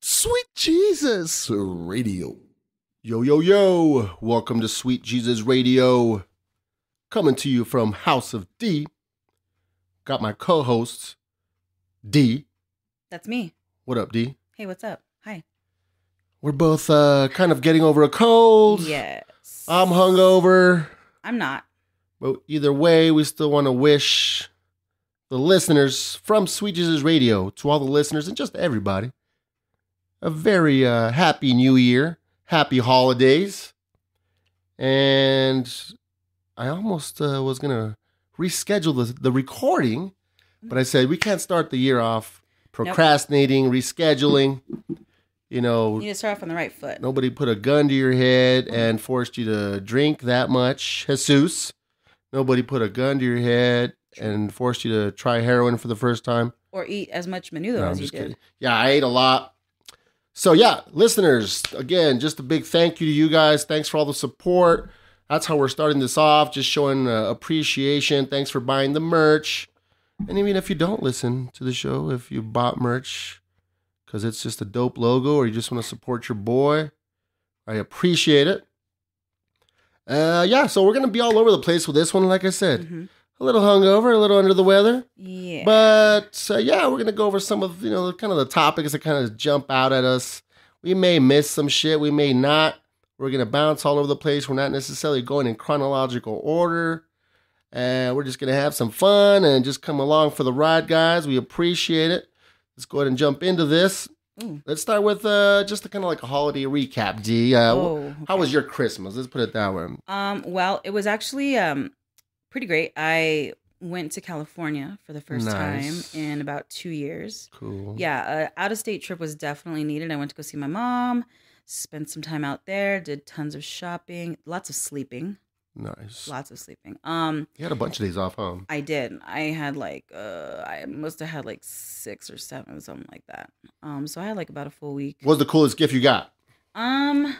Sweet Jesus Radio. Yo, yo, yo. Welcome to Sweet Jesus Radio. Coming to you from House of D. Got my co hosts, Dee. That's me. What up, Dee? Hey, what's up? Hi. We're both uh, kind of getting over a cold. Yes. I'm hungover. I'm not. But either way, we still want to wish the listeners from Sweet Jesus Radio, to all the listeners and just everybody, a very uh, happy new year, happy holidays. And I almost uh, was going to reschedule the, the recording, but I said we can't start the year off procrastinating, rescheduling. You know, You need to start off on the right foot. Nobody put a gun to your head and forced you to drink that much, Jesus. Nobody put a gun to your head and forced you to try heroin for the first time. Or eat as much menudo No, I'm as you did. kidding. Yeah, I ate a lot. So yeah, listeners, again, just a big thank you to you guys. Thanks for all the support. That's how we're starting this off, just showing uh, appreciation. Thanks for buying the merch. And even if you don't listen to the show, if you bought merch because it's just a dope logo or you just want to support your boy, I appreciate it. Uh, yeah, so we're gonna be all over the place with this one. Like I said, Mhm. A little hungover, a little under the weather. Yeah. But uh, yeah, we're gonna go over some of you know kind of the topics that kind of jump out at us. We may miss some shit, we may not. We're gonna bounce all over the place. We're not necessarily going in chronological order, and we're just gonna have some fun and just come along for the ride, guys. We appreciate it. Let's go ahead and jump into this. Ooh. Let's start with uh, just a kind of like a holiday recap. Dee, uh, Oh, how was your Christmas? Let's put it that way. Um, well, it was actually um pretty great. I went to California for the first Nice. time in about two years. Cool. Yeah, a out of state trip was definitely needed. I went to go see my mom, spent some time out there, did tons of shopping, lots of sleeping, Nice. lots of sleeping. Um, You had a bunch of days off, huh? I did. I had like uh I must have had like six or seven, something like that. Um, so I had like about a full week. What was the coolest gift you got? Um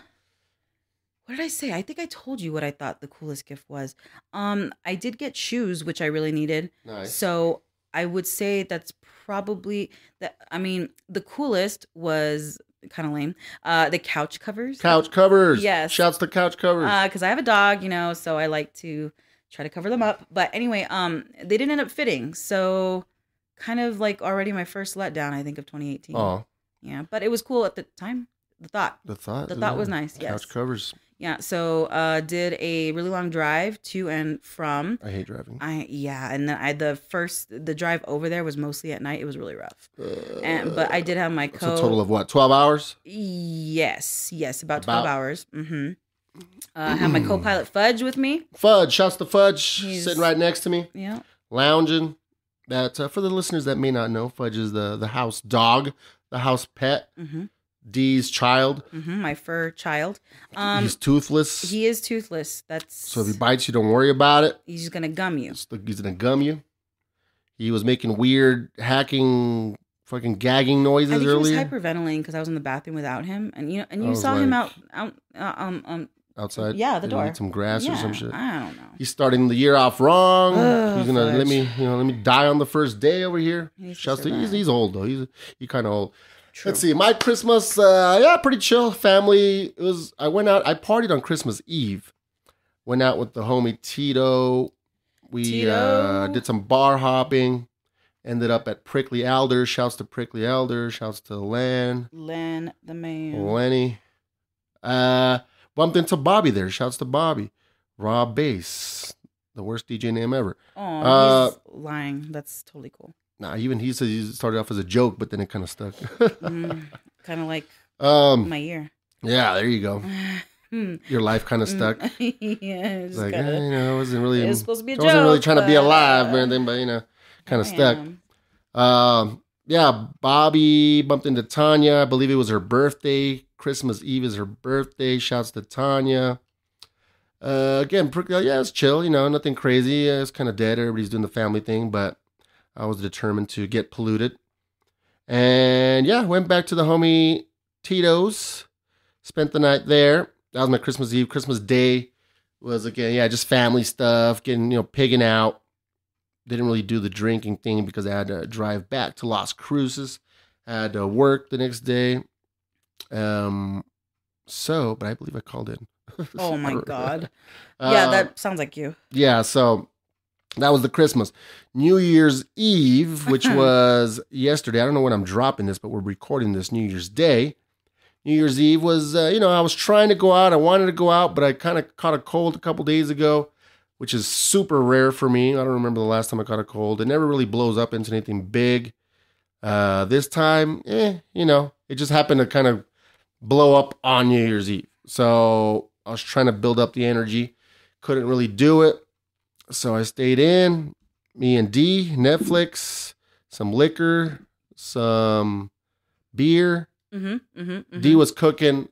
what did I say? I think I told you what I thought the coolest gift was. Um, I did get shoes, which I really needed. Nice. So I would say that's probably that. I mean, the coolest was kind of lame. Uh, the couch covers. Couch covers. Yes. Shouts to couch covers. because I have a dog, you know, so I like to try to cover them up. But anyway, um, they didn't end up fitting, so kind of like already my first letdown, I think, of 2018. oh, Yeah, but it was cool at the time. The thought, the thought. The thought was nice, Couch yes. Couch covers. Yeah. So uh, did a really long drive to and from. I hate driving. I yeah, and then I the first the drive over there was mostly at night. It was really rough, and but I did have my It's a total of what? Twelve hours. yes, yes, about twelve hours. Mm-hmm. Uh, I had my co-pilot Fudge with me. Fudge. Shouts to Fudge. He's- Sitting right next to me, Yeah. lounging. That uh, for the listeners that may not know, Fudge is the the house dog, the house pet, Mm-hmm. Dee's child. hmm my fur child. Um, He's toothless, he is toothless. That's so if he bites you, don't worry about it. he's just gonna gum you. He's, he's gonna gum you. He was making weird hacking, fucking gagging I noises think he was hyperventilating because I was in the bathroom without him, and you know, and you was saw him out, out, uh, um, um, outside. Yeah, the door. Some grass yeah, or some shit. I don't know. He's starting the year off wrong. Ugh, he's gonna let me, you know, let me die on the first day over here. He needs to Shouts to, he's, he's old though. He's he kind of old. True. Let's see. My Christmas, uh, yeah, pretty chill. Family. It was. I went out. I partied on Christmas Eve. Went out with the homie Tito. We uh, did some bar hopping. Ended up at Prickly Elder. Shouts to Prickly Elder. Shouts to Len, Len the man. Lenny. Uh, bumped into Bobby there. Shouts to Bobby. Rob Bass, the worst DJ name ever. Oh, Uh, he's lying. That's totally cool. Nah, even he said he started off as a joke, but then it kind of stuck. Mm, kind of like um, my year. yeah, there you go. Your life kind of stuck. yeah, it's like, gotta- eh, you know, I wasn't really, it was supposed to be a wasn't joke. really trying to be alive or uh, anything, but you know, kind of stuck. Um, yeah, Bobby bumped into Tanya. I believe it was her birthday. Christmas Eve is her birthday. Shouts to Tanya. Uh, again, yeah, it's chill. You know, nothing crazy. It's kind of dead. Everybody's doing the family thing, but I was determined to get polluted. And yeah, went back to the homie Tito's. Spent the night there. That was my Christmas Eve. Christmas Day was again, yeah, just family stuff, getting you know, pigging out. Didn't really do the drinking thing because I had to drive back to Las Cruces. Had to work the next day. Um, so, but I believe I called in. Oh my god. Uh, yeah, that sounds like you. yeah. So that was the Christmas, New Year's Eve, which was yesterday. I don't know when I'm dropping this, but we're recording this New Year's Day. New Year's Eve was, uh, you know, I was trying to go out. I wanted to go out, but I kind of caught a cold a couple days ago, which is super rare for me. I don't remember the last time I caught a cold. It never really blows up into anything big. Uh, this time, eh, you know, it just happened to kind of blow up on New Year's Eve. So I was trying to build up the energy, couldn't really do it. So I stayed in, me and Dee, Netflix, some liquor, some beer. Mm-hmm. Mm-hmm. Dee was cooking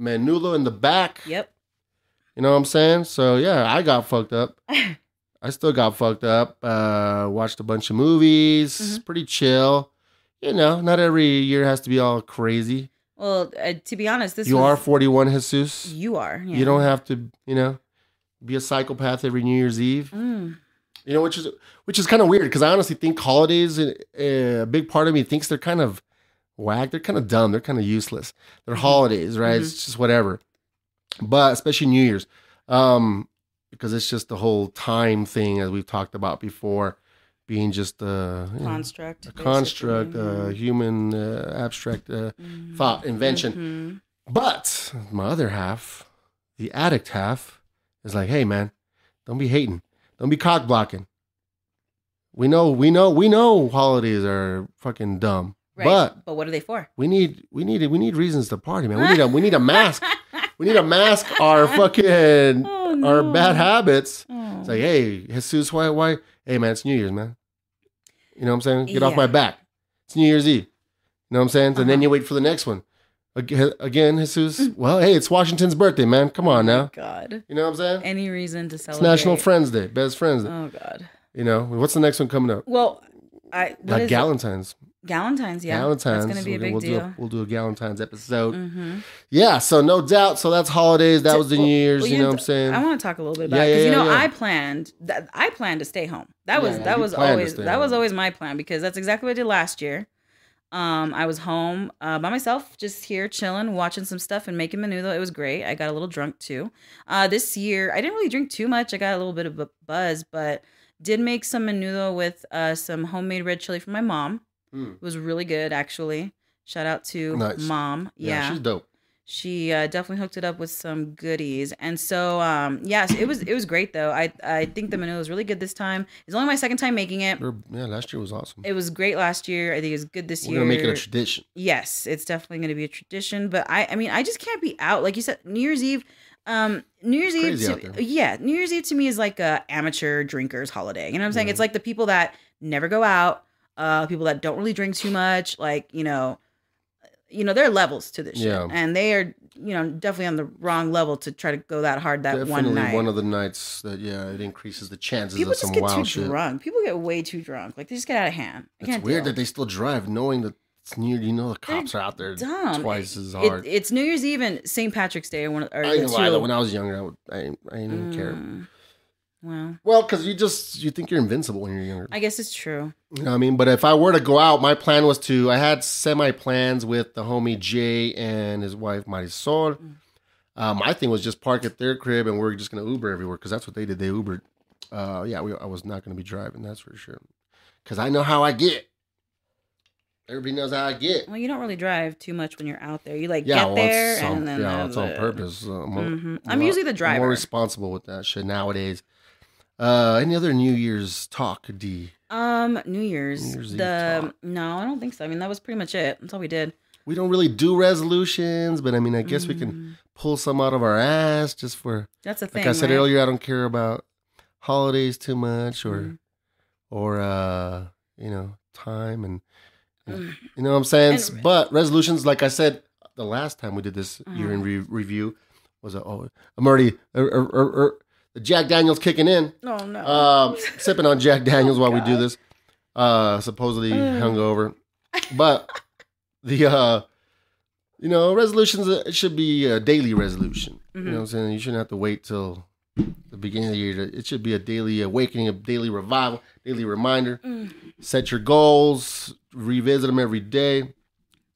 menudo in the back. Yep. You know what I'm saying? So yeah, I got fucked up. I still got fucked up. Uh, watched a bunch of movies. Mhm. Pretty chill. You know, not every year has to be all crazy. Well, uh, to be honest, this you was, are 41, Jesus. you are. Yeah. You don't have to, you know, be a psychopath every New Year's Eve. Mm. You know, which is which is kind of weird because I honestly think holidays. uh, A big part of me thinks they're kind of whack. They're kind of dumb. They're kind of useless. They're Mhm. holidays, right? It's just whatever. But especially New Year's, um, because it's just the whole time thing as we've talked about before, being just a you know, construct. a construct, basically. a human uh, abstract uh, Mhm. thought invention. Mhm. But my other half, the addict half, is like, hey man, don't be hating. Don't be cock blocking. We know, we know, we know holidays are fucking dumb. Right. But but what are they for? we need we need we need reasons to party, man. We need a we need a mask. We need to mask our fucking Oh, our bad habits. Oh. It's like, hey, Jesus, why why hey man, it's New Year's, man. You know what I'm saying? Get off my back. It's New Year's Eve. You know what I'm saying? And then Uh-huh. you wait for the next one. Again, Jesus. Well, hey, it's Washington's birthday, man. Come on Oh now. God. You know what I'm saying? Any reason to celebrate? It's? National Friends Day, best friends day. Oh God. You know, what's the next one coming up? Well, I what Uh, is it? Galentine's. Galentine's. Yeah, Galentine's. That's gonna be a big we'll Do deal. a, we'll do a Galentine's episode. mm-hmm. Yeah, so no doubt. So that's holidays. That was the well- New Year's. well, you you know what I'm saying? I want to talk a little bit about Yeah, it because yeah, you know yeah, yeah. I planned that I planned to stay home. That was Yeah, that was always that was always my plan because that's exactly what I did last year. Um, I was home uh, by myself, just here chilling, watching some stuff and making menudo. It was great. I got a little drunk too. Uh, this year I didn't really drink too much. I got a little bit of a buzz, but did make some menudo with uh, some homemade red chili from my mom. Mm. It was really good actually. Shout out to Nice. mom. yeah, she's dope. She uh, definitely hooked it up with some goodies. And so um yes it was it was great though. I i think the menu was really good this time. It's only my second time making it. Yeah, last year was awesome. it was great last year. I think it was good this year. We're year gonna make it a tradition. yes it's definitely going to be a tradition but i i mean i just can't be out. Like you said new year's eve um new year's eve to, yeah new year's eve to me is like a amateur drinkers holiday. You know what i'm saying? Yeah. it's like the people that never go out uh people that don't really drink too much like you know you know there are levels to this Yeah. shit and they are you know definitely on the wrong level to try to go that hard that Definitely one night one of the nights that yeah, it increases the chances people of just some get too wild shit. drunk people get way too drunk like they just get out of hand I It's weird deal. that they still drive knowing that it's near. You know, the They're cops are out there dumb. twice as It- hard. it's new year's eve and st patrick's day or one or I ain't gonna lie though. When I was younger, I, would, I, I didn't even care. Mm. Well Well, because you just you think you're invincible when you're younger. i guess it's true You know what I mean? But if I were to go out, my plan was to. I had semi plans with the homie Jay and his wife Marisol. Mm. Uh, my thing was just park at their crib and we're just gonna Uber everywhere because that's what they did. They Ubered. Uh, yeah, we, I was not gonna be driving. That's for sure. Because I know how I get. Everybody knows how I get. well you don't really drive too much when you're out there you like Yeah, get well, there on, and then yeah, it's on purpose. Uh, I'm, a- Mhm. I'm a usually the driver. More responsible with that shit nowadays. Uh, any other New Year's talk, Dee? um new year's, New Year's the no i don't think so i mean that was pretty much it that's all we did We don't really do resolutions, but I mean, I guess we can Mm, pull some out of our ass just for, that's a thing like I said right? earlier, I don't care about holidays too much or, Mhm. or, uh, you know, time and, Mm. you know what I'm saying? And- but resolutions, like I said, the last time we did this year in Uh-huh. re- review was, a, oh, I'm already, er, er, er, er, the Jack Daniels kicking in. oh no Um, sipping on Jack Daniels while we do this. Uh, supposedly Ugh. hungover, but the uh, you know, resolutions uh, it should be a daily resolution. You know what I'm saying? You shouldn't have to wait till the beginning of the year. It should be a daily awakening, a daily revival, daily reminder. Mm. Set your goals, revisit them every day.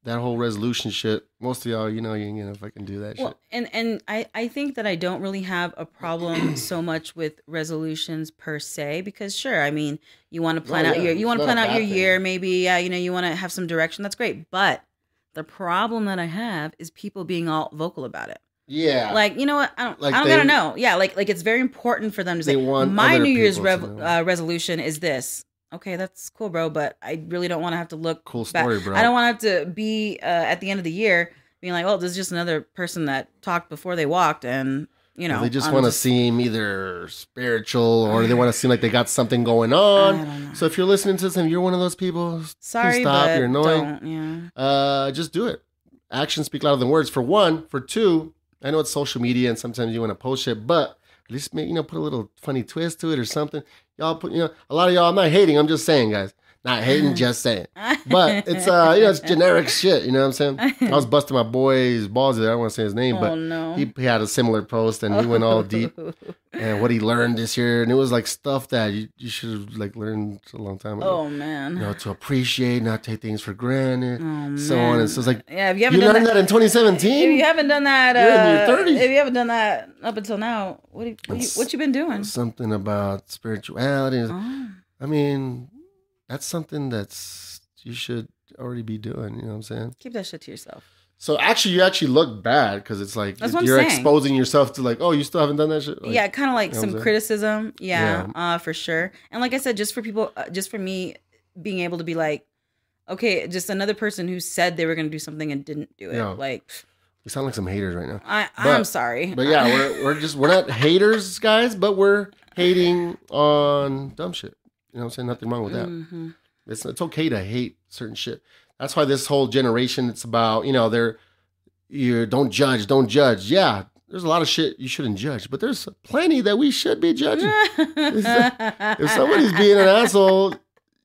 That whole resolution shit. Most of y'all, you know, you ain't gonna fucking do that Well, shit. and and I I think that I don't really have a problem so much with resolutions per se because sure, I mean, you want to plan Oh, out yeah, your you want to plan out your thing. year, maybe yeah, you know, you want to have some direction. That's great, but the problem that I have is people being all vocal about it. Yeah, Like, you know what? I don't Like I don't they- gotta know. Yeah, like like it's very important for them to say my New Year's rev- uh, resolution is this. Okay, that's cool, bro, but I really don't want to have to look cool back. story, bro. I don't want to have to be uh, at the end of the year being like, "Oh, this is just another person that talked before they walked," and you know, they just want to seem either spiritual or they want to seem like they got something going on. I don't know. So if you're listening to this and you're one of those people, Sorry, stop, you're annoying. Yeah. uh, just do it. Actions speak louder than words. For one, for two, I know it's social media and sometimes you want to post shit, but at least make, you know put a little funny twist to it or something. Y'all put you know a lot of y'all. I'm not hating. I'm just saying, guys. Not hating, just saying. But it's uh you know it's generic shit. You know what I'm saying? I was busting my boy's balls. there. I don't want to say his name, oh but no. he, he had a similar post and he went all deep and what he learned this year and it was like stuff that you, you should have like learned a long time ago. oh man. You know, to appreciate, not take things for granted, oh man. so on and so. It's like yeah, if you you haven't done learned that, that, in if you haven't done that, You're in your uh, 30s. if you haven't done that up until now, what you, what, you, what you been doing? Something about spirituality. Oh. I mean, that's something that's you should already be doing. You know what I'm saying? Keep that shit to yourself. So actually, you actually look bad because it's like That's what I'm you're saying. exposing yourself to like, oh, you still haven't done that shit. Like, yeah, kind of like you know what some I'm saying? criticism. Yeah, uh, for sure. And like I said, just for people, uh, just for me being able to be like, okay, just another person who said they were going to do something and didn't do it. Yeah. Like, You sound like some haters right now. I, But- I'm sorry. But yeah, we're we're just we're not haters, guys, but we're hating on dumb shit. You know I'm saying? Nothing wrong with that. Mhm. It's it's okay to hate certain shit. That's why this whole generation it's about, you know, they're you don't judge, don't judge. Yeah, there's a lot of shit you shouldn't judge, but there's plenty that we should be judging. if somebody's being an asshole,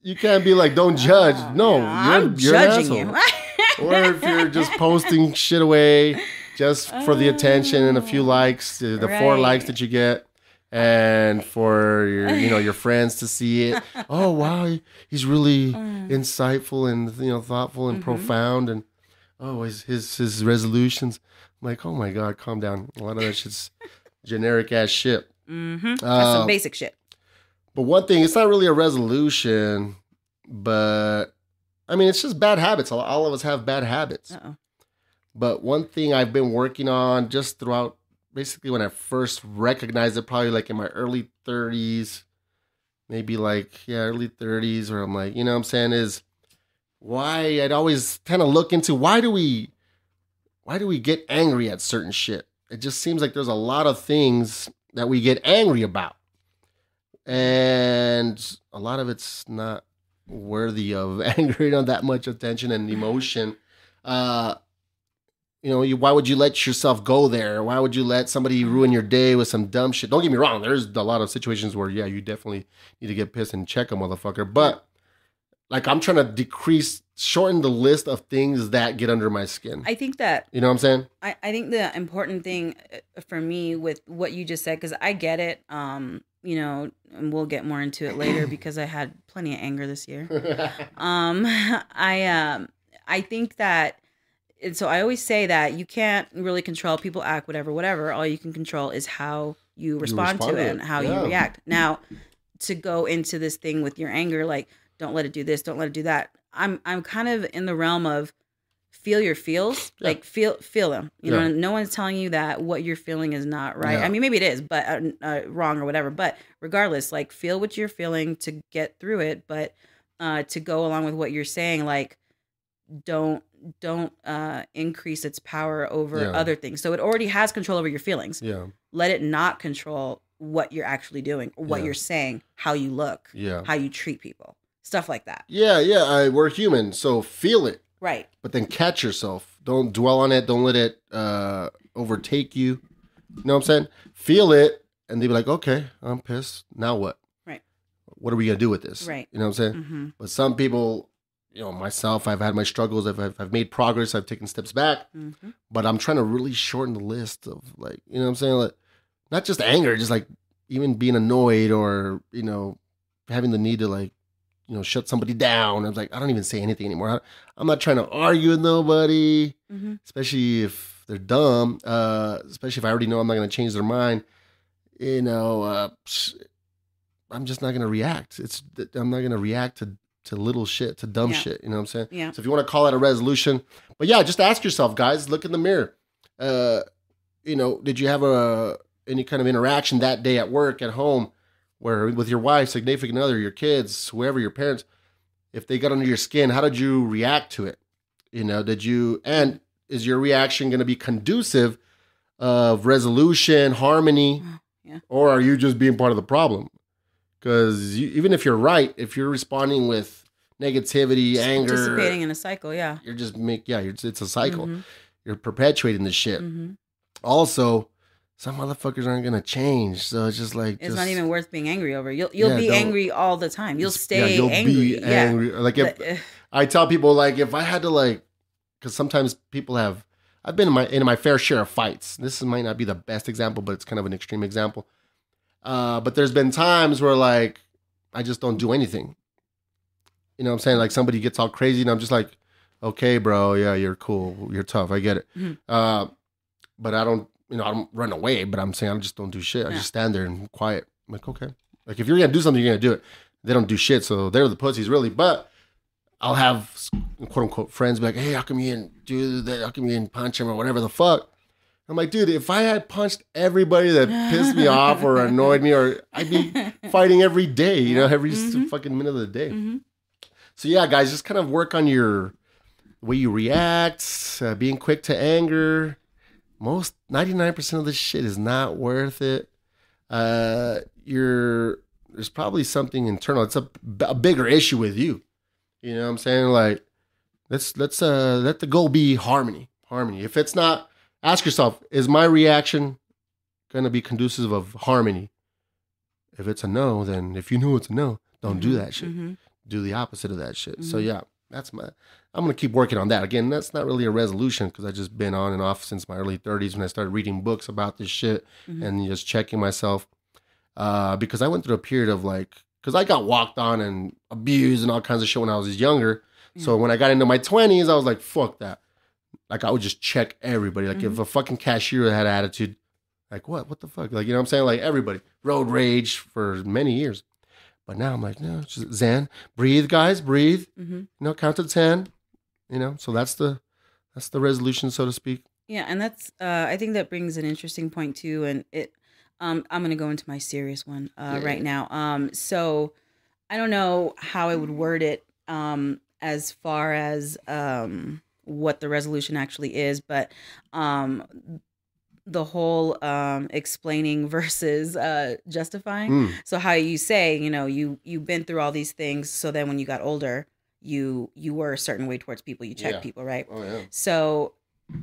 you can't be like, don't judge. Oh, No, yeah, you're, I'm you're an judging asshole. you. or if you're just posting shit away just for the attention and a few likes, the the four likes that you get, and for your you know your friends to see it. Oh wow, he's really Mm. insightful and you know thoughtful and Mhm. profound, and oh his his his resolutions. I'm like, oh my god, calm down. A lot of that shit's generic ass shit. Mm-hmm. That's Uh, some basic shit. But one thing, it's not really a resolution, but I mean, it's just bad habits. All- All of us have bad habits. Uh-oh. But one thing I've been working on just throughout, basically when I first recognized it, probably like in my early 30s, maybe like, yeah, early 30s, where I'm like, you know what I'm saying, is why I'd always kind of look into why do we, why do we get angry at certain shit? It just seems like there's a lot of things that we get angry about. And a lot of it's not worthy of angry on that much attention and emotion. Uh, you know, you, why would you let yourself go there? Why would you let somebody ruin your day with some dumb shit? Don't get me wrong. There's a lot of situations where, yeah, you definitely need to get pissed and check a motherfucker. But like, I'm trying to decrease, shorten the list of things that get under my skin. I think that you know what I'm saying? I, I think the important thing uh, for me with what you just said, because I get it, um, you know, and we'll get more into it later because I had plenty of anger this year. Um, I um, I think that, and so I always say that you can't really control people act whatever, whatever. All you can control is how you respond, respond to it it. and how Yeah. you react. Now, to go into this thing with your anger, like don't let it do this, don't let it do that. I'm I'm kind of in the realm of feel your feels, Yeah. like feel feel them. You Yeah. know, no one's telling you that what you're feeling is not right. I mean, maybe it is, but uh, uh, wrong or whatever. But regardless, like feel what you're feeling to get through it. But uh, to go along with what you're saying, like don't don't uh, increase its power over Yeah. other things. So it already has control over your feelings. yeah, Let it not control what you're actually doing, what Yeah. you're saying, how you look, yeah, how you treat people, stuff like that. yeah, yeah. I, we're human, so feel it, Right. but then catch yourself. Don't dwell on it. Don't let it uh, overtake you. You know what I'm saying? Feel it, and they'd be like, okay, I'm pissed. Now what? Right. What are we gonna do with this? Right. You know what I'm saying? hmm But some people, you know, myself, I've had my struggles. I've, I've, I've made progress. I've taken steps back, hmm but I'm trying to really shorten the list of like, you know what I'm saying? Like, not just anger, just like even being annoyed or, you know, having the need to like you know shut somebody down. i'm like, I don't even say anything anymore. I'm not trying to argue with nobody, Mhm. especially if they're dumb. Uh, especially if I already know I'm not going to change their mind. You know, uh, I'm just not going to react. It's I'm not going to react to to little shit, to dumb Yeah. shit. You know what I'm saying? Yeah. So if you want to call it a resolution, but yeah, just ask yourself, guys. Look in the mirror. Uh, you know, did you have a any kind of interaction that day at work, at home, where with your wife, significant other, your kids, whoever, your parents, if they got under your skin, how did you react to it? You know, did you and is your reaction going to be conducive of resolution, harmony, Yeah. or are you just being part of the problem? Because even if you're right, if you're responding with negativity, anger, Participating in a cycle, yeah. you're just make yeah, you're, it's a cycle. Mhm. You're perpetuating the shit. Mhm. Also, some motherfuckers aren't gonna change, so it's just like It's just, not even worth being angry over. You'll you'll Yeah, be angry all the time. You'll stay yeah, you'll angry. Be yeah. Like if But, uh, I tell people like if I had to like, because sometimes people have. I've been in my in my fair share of fights. This might not be the best example, but it's kind of an extreme example. Uh, but there's been times where like I just don't do anything. You know what I'm saying? Like somebody gets all crazy, and I'm just like, okay, bro, yeah, you're cool, you're tough, I get it. Mhm. Uh, but I don't, you know, I don't run away. But I'm saying I just don't do shit. I Yeah. just stand there and quiet. I'm like, okay, like if you're gonna do something, you're gonna do it. They don't do shit, so they're the pussies, really. But I'll have quote unquote friends be like, hey, how come you didn't do that? How come you didn't punch him or whatever the fuck? I'm like, dude, if I had punched everybody that pissed me off or annoyed me, or I'd be fighting every day, you know, every Mhm. fucking minute of the day. Mhm. So yeah, guys, just kind of work on your way you react, uh, being quick to anger. Most 99% of this shit is not worth it. Uh, you're there's probably something internal. It's a, a bigger issue with you. You know what I'm saying? Like let's let's uh let the goal be harmony. Harmony. If it's not, ask yourself, is my reaction gonna be conducive of harmony? If it's a no, then if you know it's a no, don't do Mhm. that shit Mhm. do the opposite of that shit. So Mhm. yeah, that's my. I'm gonna keep working on that. Again, that's not really a resolution because I just been on and off since my early 30s when I started reading books about this shit Mhm. and just checking myself. Uh, because I went through a period of like, because I got walked on and abused and all kinds of shit when I was younger. So when I got into my 20s, I was like, fuck that. Like I would just check everybody. Like if Mhm. a fucking cashier had attitude, like what? What the fuck? Like you know what I'm saying? Like everybody. Road rage for many years. But now I'm like, no, just Zen. Breathe, guys, breathe. Mhm. You know, count to ten. You know, so that's the that's the resolution, so to speak. Yeah, and that's uh I think that brings an interesting point too and it um I'm going to go into my serious one uh Yeah. right now. Um so I don't know how I would word it um as far as um what the resolution actually is, but um the whole um explaining versus uh justifying. Mm, So how you say, you know, you you've been through all these things so then when you got older, you you were a certain way towards people, you checked Yeah. people, right? Oh yeah. So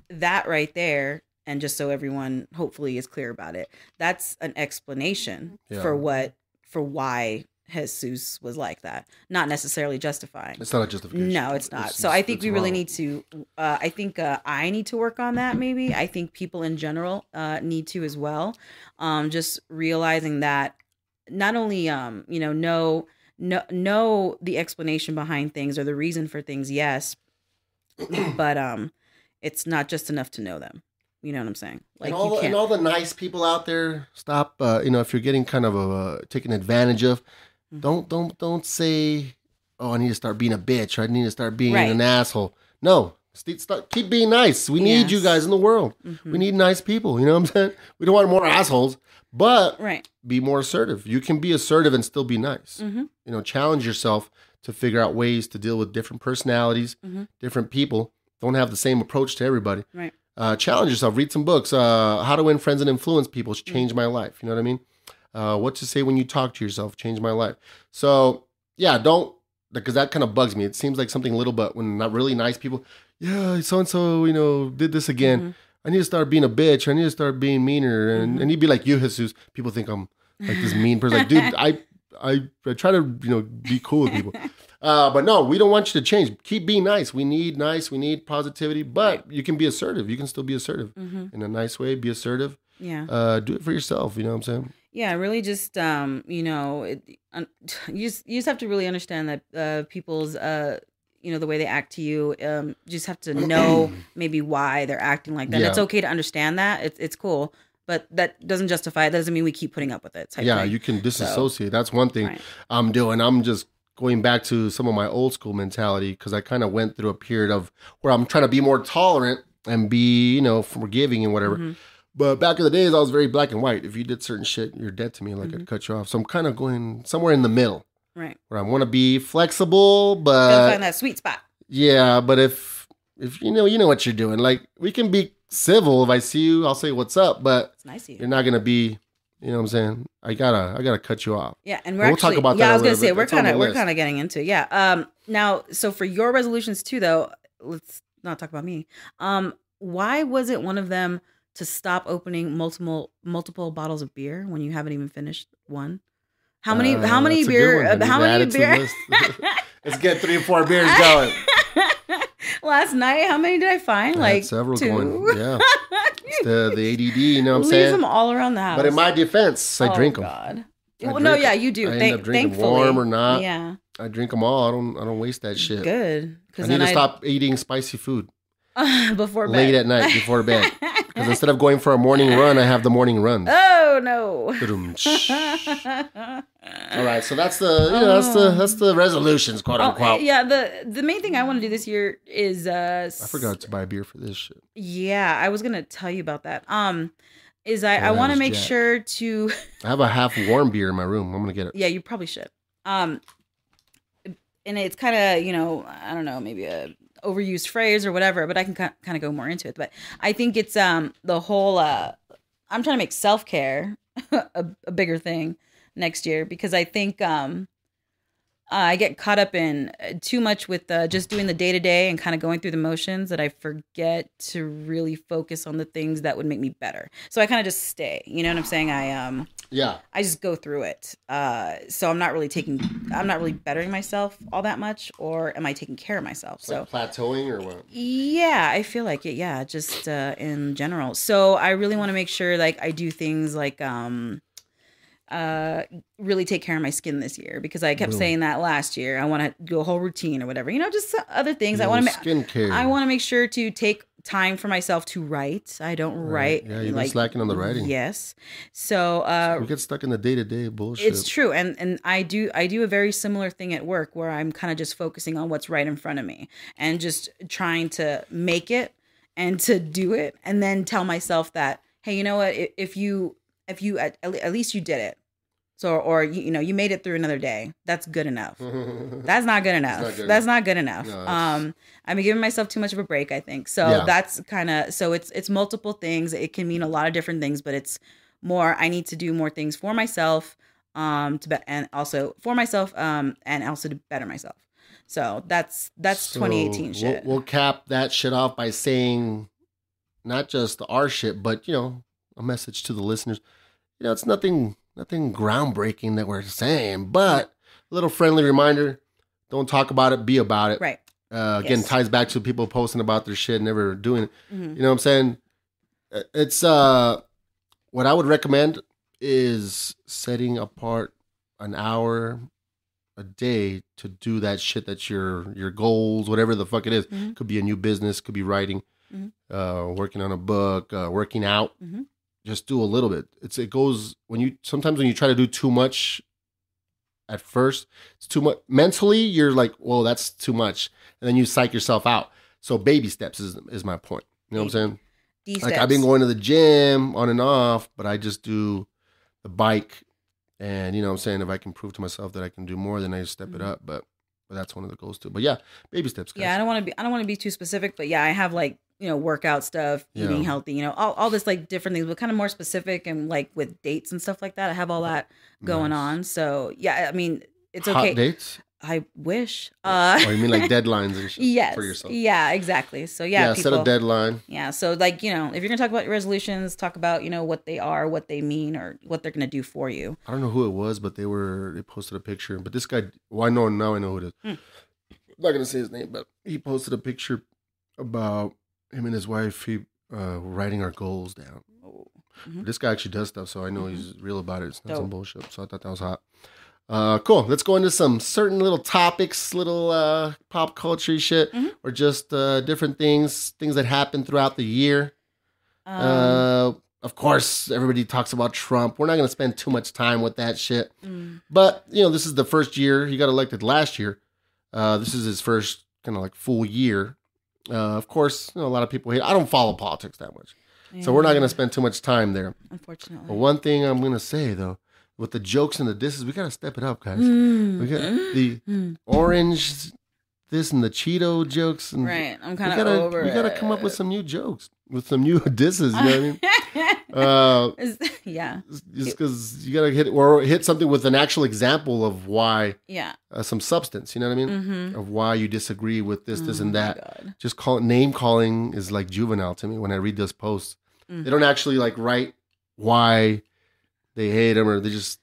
that right there, and just so everyone hopefully is clear about it, that's an explanation Yeah. for what for why Jesus was like that, not necessarily justifying. It's not a justification. No, it's not. It's- so I think we really wrong. need to. Uh, I think uh, I need to work on that. Maybe I think people in general uh, need to as well. Um, just realizing that not only um, you know know know know the explanation behind things or the reason for things, yes, but um, it's not just enough to know them. You know what I'm saying? Like and all, the, and all the nice people out there, stop. Uh, you know, if you're getting kind of uh, taken advantage of, Mhm. don't don't don't say, "Oh, I need to start being a bitch," or "I need to start being Right. an asshole." No, start, keep being nice. We need you guys in the world. Mhm. We need nice people. You know what I'm saying? We don't want more assholes, but right. be more assertive. You can be assertive and still be nice. hmm You know, challenge yourself to figure out ways to deal with different personalities, Mhm. different people. Don't have the same approach to everybody. Right. Uh, challenge yourself. Read some books. Uh, How to Win Friends and Influence People. Mm-hmm. Change my life. You know what I mean? Uh, what to say when you talk to yourself. Change my life. So yeah, don't because that kind of bugs me. It seems like something little, but when not really nice people, yeah, so and so, you know, did this again. Mhm. I need to start being a bitch. I need to start being meaner. And Mhm. and you'd be like you, Jesus. People think I'm like this mean person. Like, dude, I, I I try to you know be cool with people. Uh, but no, we don't want you to change. Keep being nice. We need nice. We need positivity. But you can be assertive. You can still be assertive Mhm. in a nice way. Be assertive. Yeah. Uh, do it for yourself. You know what I'm saying? Yeah really just um you know it, un, you just you just have to really understand that uh people's uh you know the way they act to you um you just have to know maybe why they're acting like that Yeah. it's okay to understand that it's it's cool but that doesn't justify it that doesn't mean we keep putting up with it type yeah, thing. you can disassociate. That's one thing Right. I'm doing. I'm just going back to some of my old school mentality because I kind of went through a period of where I'm trying to be more tolerant and be, you know, forgiving and whatever. Mhm. But back in the days, I was very black and white. If you did certain shit, you're dead to me. Like Mm-hmm. I'd cut you off. So I'm kind of going somewhere in the middle right where I want to be flexible, gotta but find that sweet spot yeah, but if if you know, you know what you're doing. Like we can be civil. If I see you, I'll say what's up. But it's nice of you you're not gonna be. You know what I'm saying? I gotta, I gotta cut you off. Yeah, and we're We'll talk about yeah. that I a was gonna say bit. we're kind of we're kind of getting into it. yeah. Um, now so for your resolutions too, though, let's not talk about me. Um, why was it one of them to stop opening multiple multiple bottles of beer when you haven't even finished one? How many? Uh, how many that's a good beer? Uh, how many added to the beer? Let's get three or four beers going. Last night, how many did I find? I like several two. going. Yeah, it's the the ADD. You know what I'm Leave saying? them all around the house. But in my defense, I Oh, drink them. God. Well, no, yeah, you do. I end up drinking warm or not. Yeah, I drink them all. I don't. I don't waste that shit. good. I need to I stop eating spicy food before bed. late at night before bed. Because instead of going for a morning run, I have the morning run. oh no. All right, so that's the you know that's the that's the resolutions, quote Oh, unquote. yeah, the the main thing I want to do this year is uh I forgot to buy beer for this shit. Yeah, I was gonna tell you about that. Um is I, Oh, I want to make Jack. sure to I have a half warm beer in my room. I'm gonna get it. Yeah, you probably should. Um and it's kind of, you know, I don't know, maybe a overused phrase or whatever, but I can kind of go more into it. But I think it's um the whole uh I'm trying to make self-care a, a bigger thing next year because I think um I get caught up in uh, too much with uh, just doing the day to day and kind of going through the motions that I forget to really focus on the things that would make me better. So I kind of just stay. You know what I'm saying? I um Yeah, I just go through it. Uh, so I'm not really taking, I'm not really bettering myself all that much, or am I taking care of myself? So plateauing or what? yeah, I feel like it. Yeah, just uh, in general. So I really want to make sure like I do things like um, uh, really take care of my skin this year because I kept Really? saying that last year. I want to do a whole routine or whatever. You know, just other things. I want to. Skincare. I want to make sure to take time for myself to write. I don't Right. write. Yeah, you've been slacking on the writing. Yes. So uh, we get stuck in the day to day bullshit. it's true and and i do i do a very similar thing at work where i'm kind of just focusing on what's right in front of me and just trying to make it and to do it and then tell myself that hey you know what if, if you if you at, at least you did it so or you, you know you made it through another day that's good enough that's not good enough. not good that's not good enough. No, um, I've been giving myself too much of a break. I think so. Yeah. That's kind of so. It's it's multiple things. It can mean a lot of different things, but it's more. I need to do more things for myself, um, to be, and also for myself, um, and also to better myself. So that's that's So 2018 we'll- shit. We'll, cap that shit off by saying not just our shit, but you know, a message to the listeners. You know, it's nothing nothing groundbreaking that we're saying, but a little friendly reminder. Don't talk about it, be about it. right. Uh, again, Yes. ties back to people posting about their shit, never doing it. Mhm. You know what I'm saying? Uh, It's uh what I would recommend is setting apart an hour a day to do that shit that's your your goals, whatever the fuck it is. Mhm. Could be a new business, could be writing, Mhm. uh working on a book, uh working out. Mhm. Just do a little bit. It's it goes when you sometimes when you try to do too much at first, it's too much mentally, you're like, "Well, that's too much." And then you psych yourself out. So baby steps is is my point. You know what I'm saying? Dee like I've been going to the gym on and off, but I just do the bike, and you know what I'm saying if I can prove to myself that I can do more, then I just step it Mhm. up. But but that's one of the goals too. But yeah, baby steps. Guys. Yeah, I don't want to be. I don't want to be too specific, but yeah, I have like you know workout stuff, eating healthy, you know, all, all this like different things, but kind of more specific and like with dates and stuff like that. I have all that going Nice. on. So yeah, I mean, it's Hot okay. dates. I wish. Uh, or you mean like deadlines and shit yes. for yourself? Yeah, exactly. So yeah, Yeah, people, set a deadline. Yeah, so like you know, if you're gonna talk about your resolutions, talk about you know what they are, what they mean, or what they're gonna do for you. I don't know who it was, but they were they posted a picture. But this guy, well, I know now. I know who it is. Hmm. I'm not gonna say his name, but he posted a picture about him and his wife. He uh, writing our goals down. Oh. Mhm. This guy actually does stuff, so I know he's real about it. It's not some bullshit. So I thought that was hot. Uh, cool. Let's go into some certain little topics, little uh, pop culture shit, Mhm. or just uh, different things, things that happen throughout the year. Um, uh, of course, everybody talks about Trump. We're not going to spend too much time with that shit. mm, But you know, this is the first year he got elected last year. Uh, this is his first kind of like full year. Uh, of course, you know, a lot of people hate. I don't follow politics that much, so we're not going to spend too much time there. Unfortunately. But one thing I'm going to say though, with the jokes and the disses, we got to step it up, guys. Mm, We got mm, the mm. orange, this and the Cheeto jokes, and Right. I'm kind of over we gotta come up with some new jokes, with some new disses. You know what I mean? Uh, yeah. just because you gotta hit or hit something with an actual example of why Yeah. uh, some substance. You know what I mean? Mm-hmm. Of why you disagree with this, this, and that. Just call name calling is like juvenile to me when I read those posts. Mhm. They don't actually like write why they hate him or they just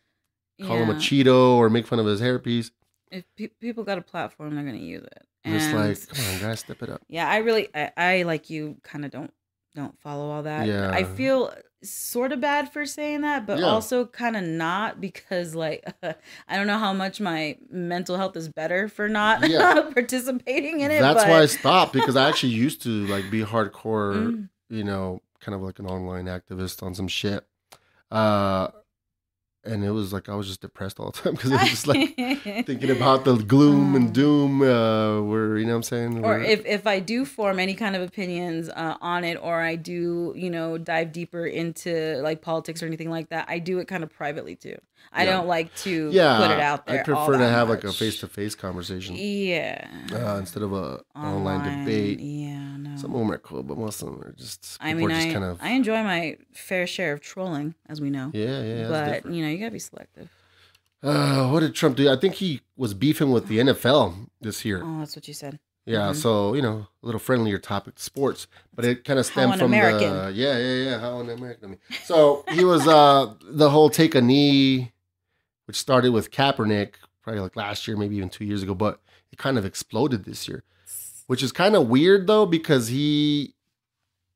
call him a Cheeto or make fun of his hairpiece. If pe- people got a platform, they're gonna use it. And it's like, come on, guys, step it up. yeah, I really, I, I like you, kind of don't don't follow all that. Yeah. I feel sort of bad for saying that, but Yeah. also kind of not because like I don't know how much my mental health is better for not Yeah. participating in it. That's but, why I stopped because I actually used to like be hardcore, Mm. you know, kind of like an online activist on some shit. Uh, and it was like I was just depressed all the time because it was just like thinking about the gloom and Oh. doom. Uh, where you know what I'm saying? or Where- if if I do form any kind of opinions uh, on it, or I do, you know, dive deeper into like politics or anything like that, I do it kind of privately too. I Yeah. don't like to yeah, put it out there. I prefer to have like a face to face conversation Yeah. uh, instead of a online, debate. Yeah, no. Some of them are cool, but most of them are just. I mean, just I, kind of. I enjoy my fair share of trolling, as we know. yeah, yeah. but different. you know, you gotta be selective. Uh, what did Trump do? I think he was beefing with the NFL this year. Oh, that's what you said. Yeah, Mhm. so you know, a little friendlier topic, sports, but it kind of stemmed from the yeah, yeah, yeah, how an American. I mean, so he was uh the whole take a knee, which started with Kaepernick probably like last year, maybe even two years ago, but it kind of exploded this year, which is kind of weird though because he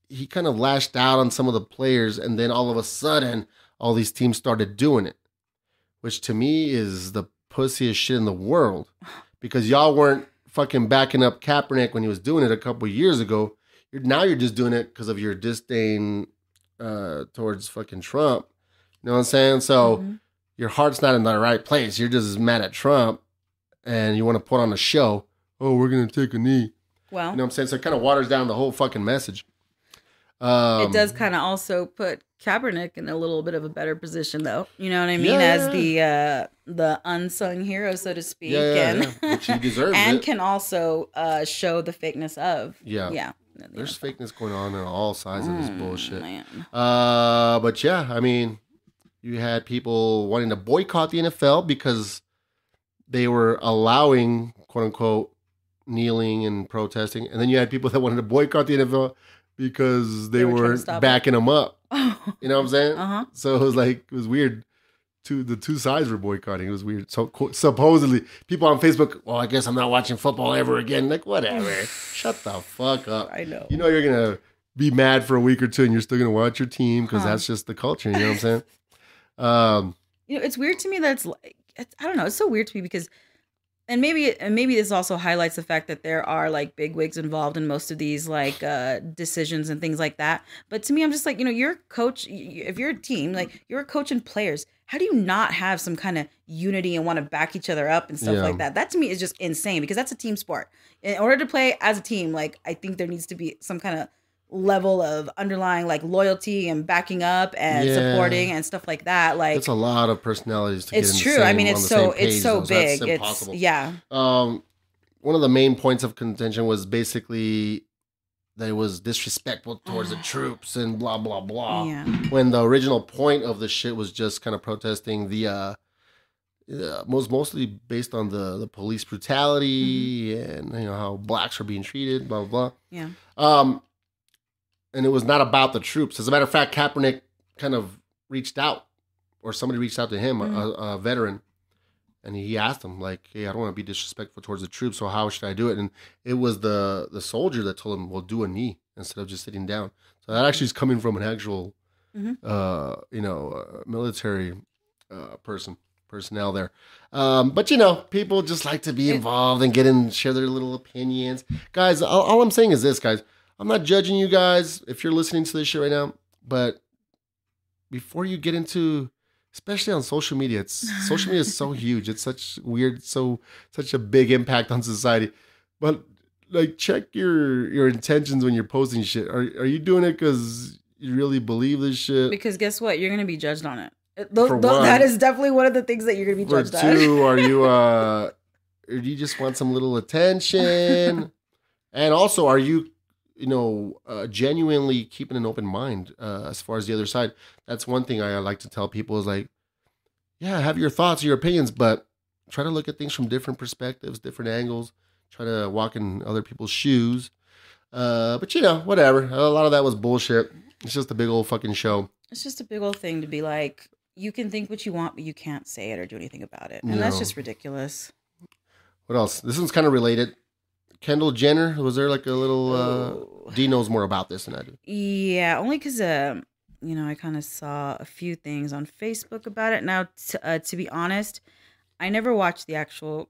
he kind of lashed out on some of the players, and then all of a sudden, all these teams started doing it, which to me is the pussiest shit in the world because y'all weren't fucking backing up Kaepernick when he was doing it a couple years ago. You're, now you're just doing it because of your disdain uh, towards fucking Trump. You know what I'm saying? So Mhm. your heart's not in the right place. You're just mad at Trump, and you want to put on a show. Oh, we're gonna take a knee. Well, You know what I'm saying? So it kind of waters down the whole fucking message. Um, it does kind of also put Kaepernick in a little bit of a better position, though. You know what I mean? Yeah, As yeah, the uh, the unsung hero, so to speak, Yeah, and he deserves and it. can also uh, show the fakeness of. Yeah. yeah. There's fakeness going on on all sides of this Mm, bullshit. man. Uh, but yeah, I mean, you had people wanting to boycott the NFL because they were allowing quote unquote kneeling and protesting, and then you had people that wanted to boycott the NFL because they, They were weren't backing them up. You know what I'm saying? uh huh. So it was like it was weird. Two the two sides were boycotting. It was weird. So supposedly, people on Facebook. Well, I guess I'm not watching football ever again. Like whatever. Shut the fuck up. I know. You know you're gonna be mad for a week or two, and you're still gonna watch your team because Huh. that's just the culture. You know what I'm saying? Um, you know, it's weird to me that it's like it's, I don't know. It's so weird to me because, and maybe and maybe this also highlights the fact that there are like big wigs involved in most of these like uh decisions and things like that. But to me, I'm just like you know, you're a coach. If you're a team, like you're a coach and players. How do you not have some kind of unity and want to back each other up and stuff Yeah. like that? That to me is just insane because that's a team sport. In order to play as a team, like I think there needs to be some kind of level of underlying like loyalty and backing up and Yeah. supporting and stuff like that. Like it's a lot of personalities to it's get in true. The I mean, it's so it's so though, so that's big. It's impossible. yeah. Um, one of the main points of contention was basically that it was disrespectful towards the troops and blah blah blah. Yeah. when the original point of the shit was just kind of protesting the uh, uh most mostly based on the the police brutality and you know how blacks are being treated blah blah blah. Yeah. um and it was not about the troops as a matter of fact Kaepernick kind of reached out or somebody reached out to him a, a veteran and he asked him like hey I don't want to be disrespectful towards the troops so how should I do it and it was the the soldier that told him well do a knee instead of just sitting down so that actually is coming from an actual Mhm. uh, you know, uh, military uh, person personnel there. Um, but you know, people just like to be involved and get in, share their little opinions. Guys, all, all I'm saying is this, guys. I'm not judging you guys if you're listening to this shit right now, but before you get into especially on social media it's social media is so huge it's such weird so such a big impact on society but like check your your intentions when you're posting shit are, are you doing it because you really believe this shit Because guess what? You're gonna be judged on it. It- tho- For tho- one. that is definitely one of the things that you're gonna be judged on. two are you uh or do you just want some little attention and also are you you know uh, genuinely keeping an open mind uh, as far as the other side. That's one thing I like to tell people is like yeah have your thoughts your opinions but try to look at things from different perspectives different angles. Try to walk in other people's shoes. Uh, but you know whatever. A lot of that was bullshit. It's just a big old fucking show. It's just a big old thing to be like, you can think what you want, but you can't say it or do anything about it, and that's just ridiculous. what else? This one's kind of related kendall jenner was there like a little uh Oh. Dee knows more about this than I do. Yeah, only because um, you know, I kind of saw a few things on Facebook about it. Now, t- uh, to be honest, I never watched the actual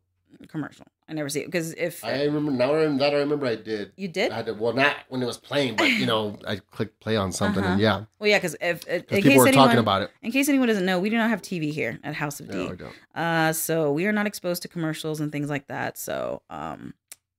commercial. I never see it because if I remember now. That I remember I did. you did, I had to, well, not when it was playing, but you know, I clicked play on something, and yeah, well, yeah, because if, if 'cause in people case were anyone, talking about it. in case anyone doesn't know, we do not have TV here at House of D. No, I don't. Uh, so we are not exposed to commercials and things like that. So, um,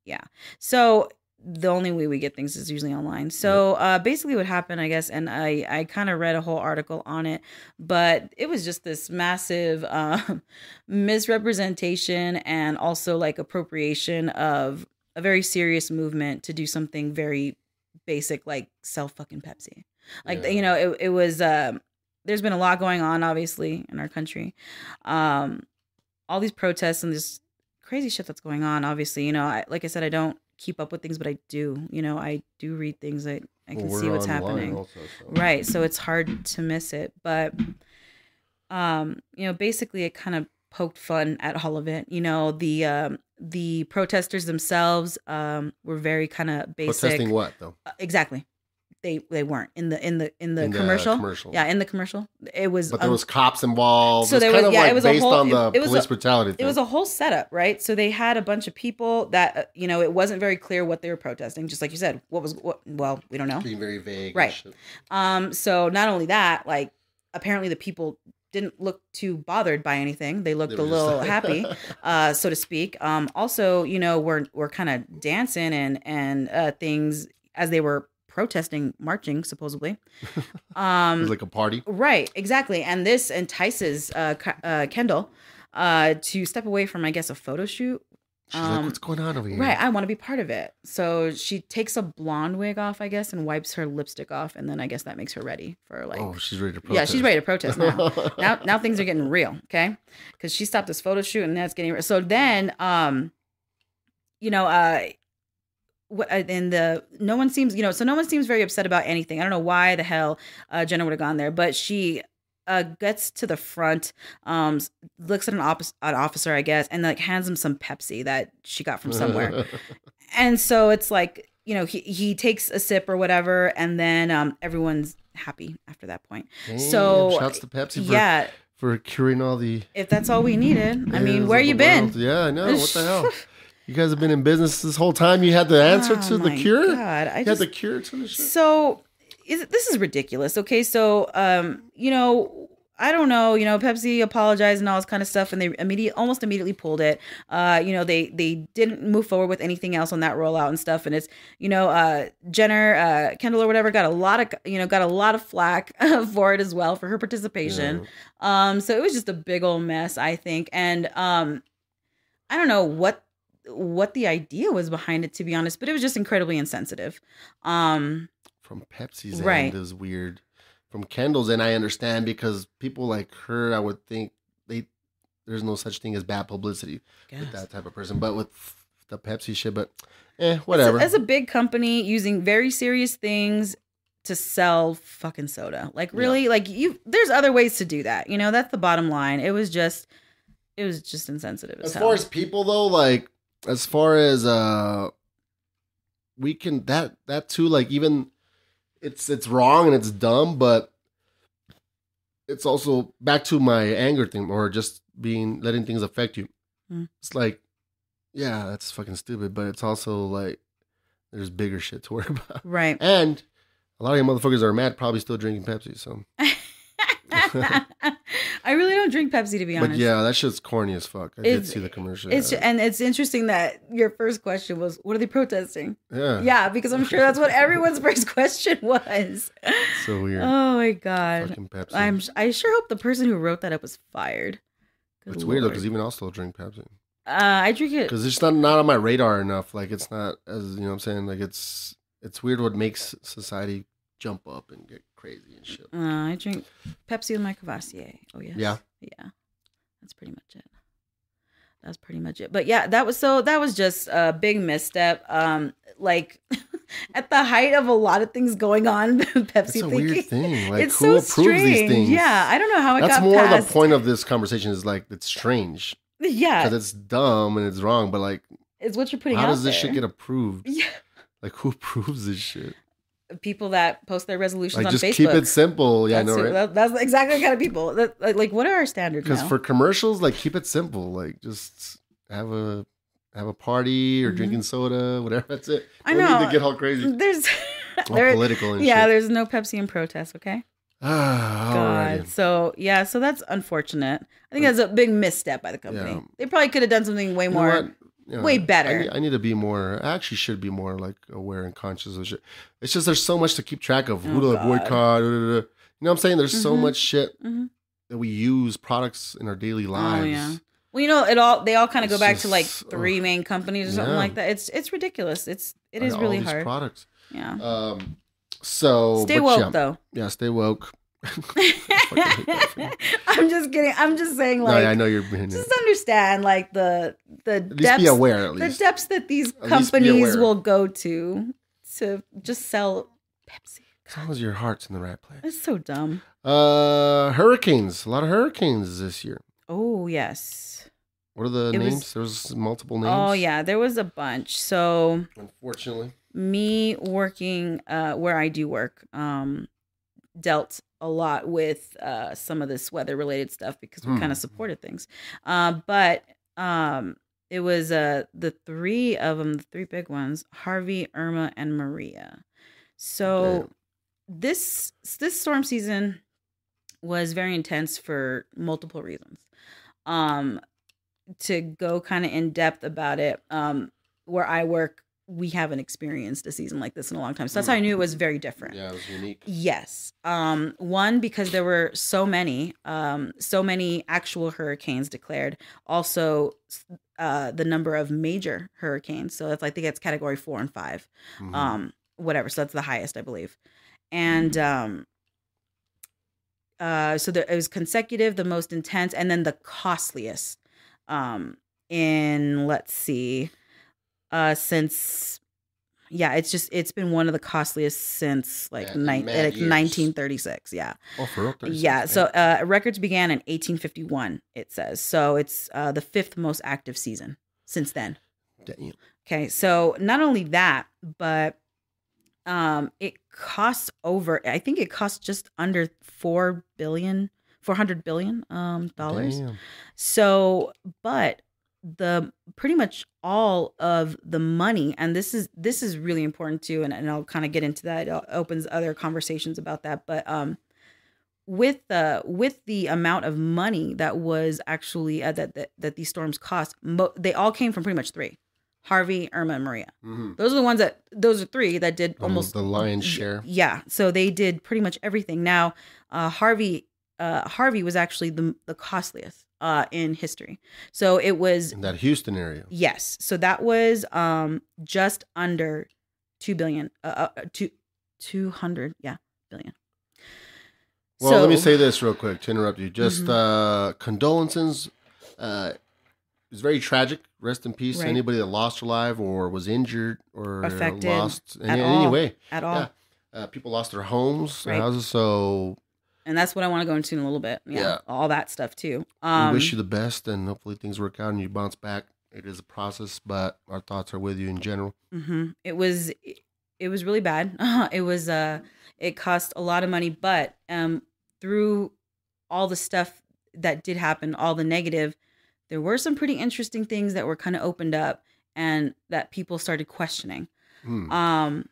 yeah. So the only way we get things is usually online. So, uh, basically what happened, I guess, and I, I kind of read a whole article on it, but it was just this massive, um, misrepresentation and also like appropriation of a very serious movement to do something very basic, like sell fucking Pepsi. Like, Yeah. you know, it, it was, um, there's been a lot going on, obviously, in our country. Um, all these protests and this crazy shit that's going on. Obviously, you know, I, like I said, I don't keep up with things, but I do. You know, I do read things. I I can Well, see what's happening. also, so. Right. So it's hard to miss it, but um, you know, basically, it kind of poked fun at all of it. You know, the um, the protesters themselves um were very kind of basic. Protesting what though? Uh, exactly. They they weren't in the in the in the In commercial. commercial. Yeah, in the commercial, it was. But there um, was cops involved. so So there kind was- of yeah, it like was a based whole- on the it- it was police a- brutality. it was a whole setup, right? So they had a bunch of people that uh, you know it wasn't very clear what they were protesting. Just like you said, what was what? Well, we don't know. being very vague. Right. Um, so not only that, like apparently the people didn't look too bothered by anything. They looked They a little like- happy, uh, so to speak. Um, also, you know, we're we're kind of dancing and and uh, things as they were protesting, marching supposedly. it Um, was like a party. Right, exactly. And this entices uh, uh, Kendall uh, to step away from, I guess, a photo shoot. She's um, like, "What's going on over here?" Right, I want to be part of it. So she takes a blonde wig off, I guess, and wipes her lipstick off, and then I guess that makes her ready for like. oh, she's ready to protest. yeah, she's ready to protest now. now, now things are getting real, okay? Because she stopped this photo shoot, and that's getting real. So then, um, you know, uh, and the no one seems, you know, so no one seems very upset about anything. I don't know why the hell uh, Jenner would have gone there, but she uh gets to the front, um, looks at an, op- an officer, I guess, and like hands him some Pepsi that she got from somewhere. and so it's like you know he he takes a sip or whatever, and then um everyone's happy after that point. Damn, So, shouts to Pepsi for, yeah, for curing all the. if that's all we needed. I mean, where you been? world. Yeah, I know. What the hell? You guys have been in business this whole time. You had the answer Oh to the cure. God, I you just had the cure to the shit. so is this is ridiculous. Okay, so um, you know, I don't know, you know, Pepsi apologized and all this kind of stuff, and they immediate almost immediately pulled it. Uh, you know, they they didn't move forward with anything else on that rollout and stuff, and it's you know, uh, Jenner, uh, Kendall or whatever got a lot of you know got a lot of flack for it as well for her participation. Um, so it was just a big old mess, I think, and um, I don't know what what the idea was behind it to be honest but it was just incredibly insensitive um From Pepsi's Right. end is weird. From Kendall's end, I understand because people like her, I would think they there's no such thing as bad publicity with that type of person. But with the Pepsi shit, but eh, whatever. as a big company using very serious things to sell fucking soda like really like you there's other ways to do that you know that's the bottom line it was just it was just insensitive as, as far as people though like as far as uh we can that that too like even it's it's wrong and it's dumb but it's also back to my anger thing, or just being letting things affect you. Mm. It's like, yeah, that's fucking stupid, but it's also like there's bigger shit to worry about. Right. And a lot of you motherfuckers are mad probably still drinking Pepsi. So, I really don't drink Pepsi to be honest. but yeah, that shit's corny as fuck. I did It's- see the commercial. It's yeah. and it's interesting that your first question was, "What are they protesting?" yeah, Yeah, because I'm sure that's what everyone's first question was. so weird. Oh my god! Fucking Pepsi. I'm. I sure hope the person who wrote that up was fired. Good it's weird though because even I'll still drink Pepsi uh, I drink it. because it's not not on my radar enough. Like it's not as you know what I'm saying. Like it's it's weird what makes society jump up and get crazy and shit. Uh, I drink Pepsi with my Courvoisier. Oh yes. Yeah. Yeah. That's pretty much it. That's pretty much it. But yeah, that was so that was just a big misstep. Um like at the height of a lot of things going on, Pepsi thinking. weird thing. Like it's who so approves these strange. things? Yeah, I don't know how it That's got more past. the point of this conversation is like it's strange Yeah, because it's dumb and it's wrong. But like, it's what you're putting how out does this there. shit get approved? Yeah, Like who approves this shit? People that post their resolutions Like on just Facebook. keep it simple. Yeah, I that's, know, right? that- that's exactly the kind of people. That, like, like, what are our standards Because for commercials, like keep it simple. Like just have a have a party or Mhm. drinking soda, whatever. That's it. I Don't need know. to get all crazy, There's, all there, political yeah, shit. there's no Pepsi in protest. Okay. Ah, God. alrighty. So yeah, so that's unfortunate. I think that's a big misstep by the company. Yeah. They probably could have done something way You more. You know, way better. need, I need to be more. I actually should be more like aware and conscious of shit. It's just there's so much to keep track of. Who to God. boycott? da, da, da. You know what I'm saying? There's so Mhm. much shit Mhm. that we use products in our daily lives. Oh yeah. Well, you know, it all they all kind of go back to like just- three main companies or something Yeah. like that. It's it's ridiculous. It's it is all really hard. Products. yeah. Um. So Stay woke yeah, though. Yeah, stay woke. Fucking hate that thing. I'm just kidding. I'm just saying no, like yeah, I know you're being. just understand like the the At depths be aware. At least. the depths that these At companies will go to to just sell Pepsi. As long as your heart's in the right place. It's so dumb. Uh, hurricanes. A lot of hurricanes this year. Oh yes. What are the It was- names? There's multiple names. Oh yeah, there was a bunch. So Unfortunately. me working uh where I do work, um dealt a lot with uh some of this weather related stuff because we Hmm. kind of supported things. Uh, but um it was uh the three of them, the three big ones, Harvey, Irma, and Maria. So this this storm season was very intense for multiple reasons. Um to go kind of in depth about it, um where I work, we haven't experienced a season like this in a long time. So that's how I knew it was very different. Yeah, it was unique. Yes. Um, one because there were so many, um, so many actual hurricanes declared. Also, uh, the number of major hurricanes. So that's I think it's category four and 5 Mhm. Um, whatever. So that's the highest, I believe. And um, uh, so there, it was consecutive, the most intense, and then the costliest. Um, in let's see, uh, since yeah, it's just it's been one of the costliest since like Yeah, ni- like 1936. Yeah, oh, for real? 36, yeah. So uh, records began in 1851. It says so. It's uh, the fifth most active season since then. Damn. Okay, so not only that, but um it costs over I think it costs just under 4 billion 400 billion um dollars. Damn. So, but the pretty much all of the money and this is this is really important too and, and I'll kind of get into that it opens other conversations about that but um with the with the amount of money that was actually uh, that, that that these storms cost mo- they all came from pretty much three Harvey, Irma, and Maria. Mhm. Those are the ones that those are three that did almost the lion's share. Yeah, so they did pretty much everything. Now, uh, Harvey uh, Harvey was actually the the costliest uh, in history. So it was In that Houston area. yes. So that was um, just under two billion. Uh, uh, two two hundred. Yeah, billion. Well, let me say this real quick to interrupt you. Just Mhm. uh, condolences. Uh, it's very tragic. Rest in peace. Right. Anybody that lost their life or was injured or Affected lost in, any way. at all. Yeah. Uh, people lost their homes, their Right. houses. So And that's what I want to go into in a little bit. Yeah, Yeah. all that stuff too. Um, we wish you the best, and hopefully things work out and you bounce back. It is a process, but our thoughts are with you in general. hmm It was it was really bad. it was uh it cost a lot of money, but um through all the stuff that did happen, all the negative, there were some pretty interesting things that were kind of opened up and that people started questioning. Hmm. Um,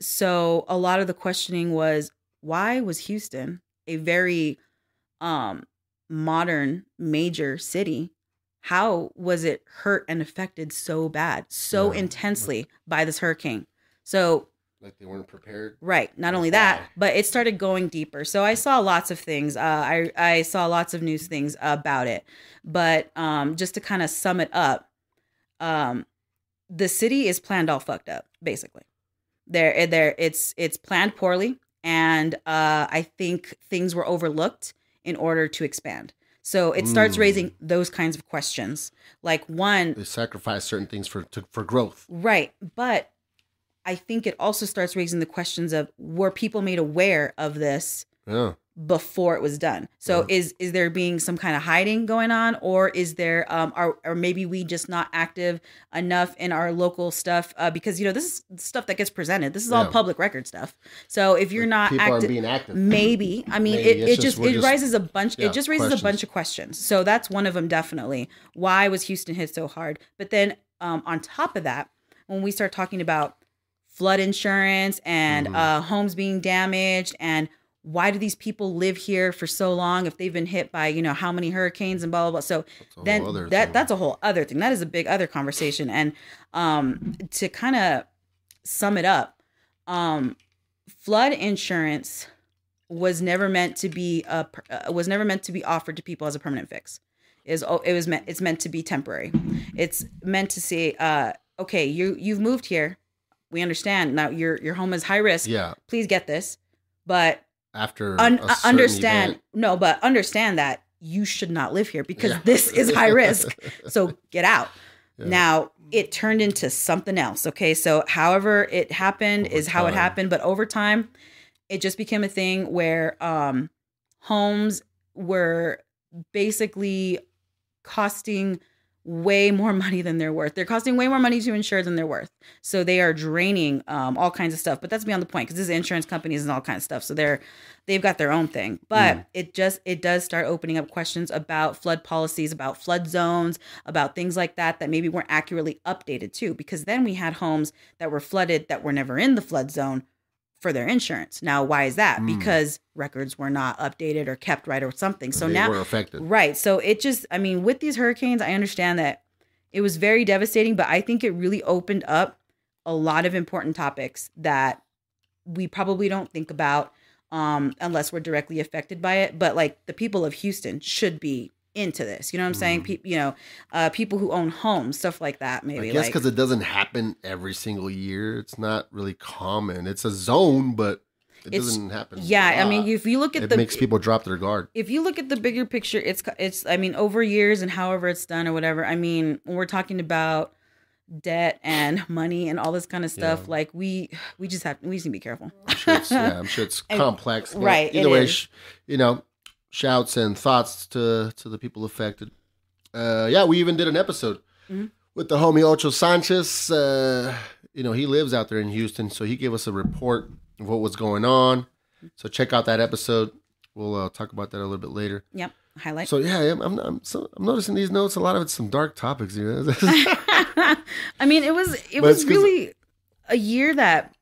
so a lot of the questioning was why was Houston a very um modern major city? How was it hurt and affected so bad, so Yeah. intensely by this hurricane? So like they weren't prepared. Right. Not only that, but it started going deeper. So I saw lots of things. Uh, I I saw lots of news things about it. But um, just to kind of sum it up, um, the city is planned all fucked up. Basically, there there it's it's planned poorly, and uh, I think things were overlooked in order to expand. So it starts Mm. raising those kinds of questions. Like one, They sacrifice certain things for to, for growth. Right. But I think it also starts raising the questions of were people made aware of this Yeah. Before it was done? So is is there being some kind of hiding going on or is there um or, or maybe we just not active enough in our local stuff uh, because you know this is stuff that gets presented. This is all Yeah. public record stuff. So if you're not active being active. Maybe. I mean, Maybe. it, it just- just, it just- raises a bunch. yeah, it just raises a bunch of questions. So that's one of them definitely. Why was Houston hit so hard? But then um, on top of that, when we start talking about flood insurance and Mhm. uh, homes being damaged and why do these people live here for so long if they've been hit by you know how many hurricanes and blah blah blah. So That's a whole then that thing. that's a whole other thing. That is a big other conversation. And um to kind of sum it up um flood insurance was never meant to be a uh, was never meant to be offered to people as a permanent fix. Is it was meant it's meant to be temporary. It's meant to say uh okay you you've moved here. We understand. Now your your home is high risk. Yeah. please get this. But After un- uh, understand event. no but understand that you should not live here because Yeah. this is high risk so get out Yeah. now it turned into something else okay so however it happened Over is how it happened but over time it just became a thing where um homes were basically costing way more money than they're worth. They're costing way more money to insure than they're worth. So they are draining um, all kinds of stuff. But that's beyond the point because this is insurance companies and all kinds of stuff. So they're they've got their own thing. But Mm. it just it does start opening up questions about flood policies, about flood zones, about things like that that maybe weren't accurately updated too. Because then we had homes that were flooded that were never in the flood zone for their insurance. Now, why is that? Mm. Because records were not updated or kept right or something. So they now were affected. Right. So it just, I mean, with these hurricanes, I understand that it was very devastating, but I think it really opened up a lot of important topics that we probably don't think about um, unless we're directly affected by it. But like the people of Houston should be into this. You know what I'm saying? Mhm. Pe- you know, uh, people who own homes, stuff like that. Maybe I guess like because it doesn't happen every single year. It's not really common. It's a zone, but it doesn't happen. yeah. I mean, if you look at it the makes people drop their guard. if you look at the bigger picture, it's it's I mean over years and however it's done or whatever. I mean, when we're talking about debt and money and all this kind of stuff, Yeah. like we we just have we just need to be careful. I'm sure it's, yeah, I'm sure it's complex. right, Either it way, is. you know, shouts and thoughts to to the people affected. Uh, yeah, we even did an episode Mhm. with the homie Ocho Sanchez. Uh, you know, he lives out there in Houston, so he gave us a report of what was going on. So check out that episode. We'll uh, talk about that a little bit later. Yep, highlight. So yeah, I'm I'm, I'm, so, I'm noticing these notes. A lot of it's some dark topics. You know? I mean, it was it But was really a year that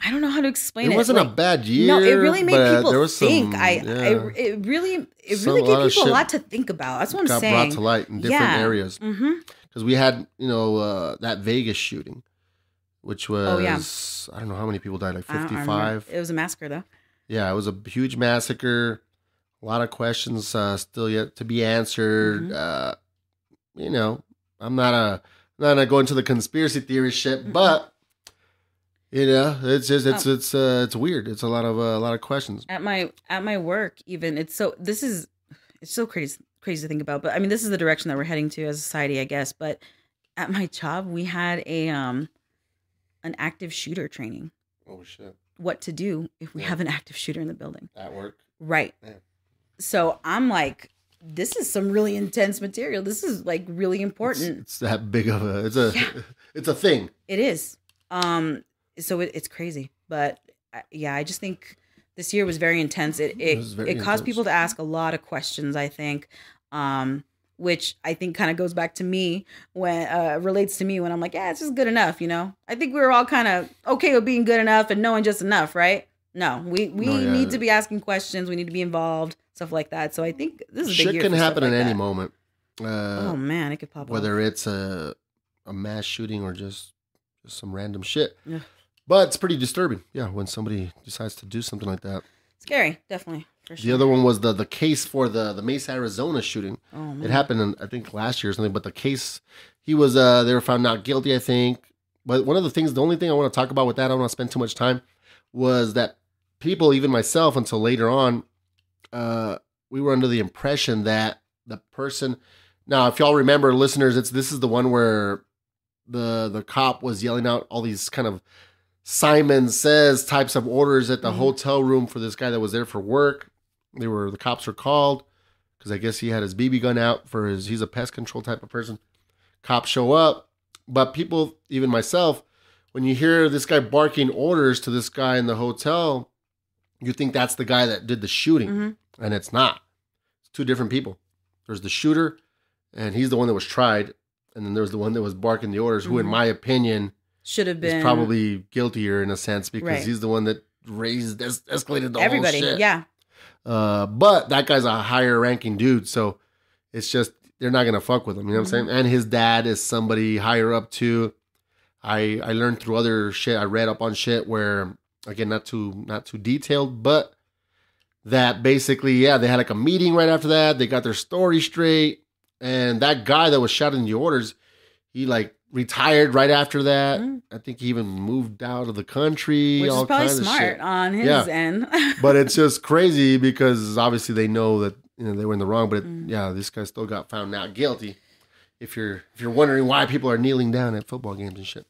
I don't know how to explain it. it wasn't Like, a bad year. no, it really made people there was think. some- I, yeah, I, it really, it Some- really gave people a lot to think about. That's what I'm got saying. brought to light in different Yeah. areas. because we had you know uh, that Vegas shooting, which was Oh, yeah. I don't know how many people died, like I don't- I fifty remember. five. It was a massacre, though. Yeah, it was a huge massacre. A lot of questions uh, still yet to be answered. Mhm. Uh, you know, I'm not a not gonna go into the conspiracy theory shit, Mm-mm. but you know, it's just it's Oh. it's uh, it's weird. It's a lot of uh, a lot of questions. at my at my work even it's so this is it's so crazy crazy to think about but i mean this is the direction that we're heading to as a society i guess but at my job we had a um an active shooter training Oh shit! what to do if we Yeah. have an active shooter in the building At work. right Yeah. so i'm like this is some really intense material this is like really important It's, it's that big of a. It's a. Yeah. It's a thing. It is. Um, so it, it's crazy, but I- yeah, I just think this year was very intense. It It it, it, caused intense. people to ask a lot of questions. I think, um, which I think kind of goes back to me when uh, relates to me when I'm like, yeah, it's just good enough. You know, I think we were all kind of okay with being good enough and knowing just enough, right? No, we we No, yeah. need to be asking questions. We need to be involved, stuff like that. So I think this is Shit year can happen at like any that. moment. Uh, oh man, it could pop up. whether off. it's a a mass shooting or just just some random shit. Yeah. But it's pretty disturbing. Yeah, when somebody decides to do something like that. Scary, definitely. For sure. The other one was the the case for the the Mesa, Arizona shooting. oh. It happened, in, I think, last year or something. But the case, he was uh they were found not guilty. I think. But one of the things, the only thing I want to talk about with that, I don't want to spend too much time, was that people, even myself, until later on, uh, we were under the impression that the person. Now, if y'all remember, listeners, it's this is the one where the the cop was yelling out all these kind of Simon says types of orders at the Mhm. hotel room for this guy that was there for work. They were the cops were called because I guess he had his BB gun out for his. He's a pest control type of person. Cops show up, but people, even myself, when you hear this guy barking orders to this guy in the hotel, you think that's the guy that did the shooting, Mhm. and it's not. It's two different people. There's the shooter, and he's the one that was tried, and then there's the one that was barking the orders, who, in Mhm. my opinion, Should have been probably guiltier in a sense because Right. he's the one that raised, es- escalated the everybody. whole shit. Yeah. Uh, but that guy's a higher ranking dude, so it's just they're not gonna fuck with him. You know what I'm Mm-hmm. saying? And his dad is somebody higher up too. I I learned through other shit. I read up on shit where again not too not too detailed, but that basically yeah they had like a meeting right after that. They got their story straight, and that guy that was shouting the orders, he like retired right after that. Mm. I think he even moved out of the country. Which is probably kinds of shit smart on his Yeah. end. but it's just crazy because obviously they know that you know they were in the wrong. But it, Mm. yeah, this guy still got found not guilty. If you're if you're wondering why people are kneeling down at football games and shit,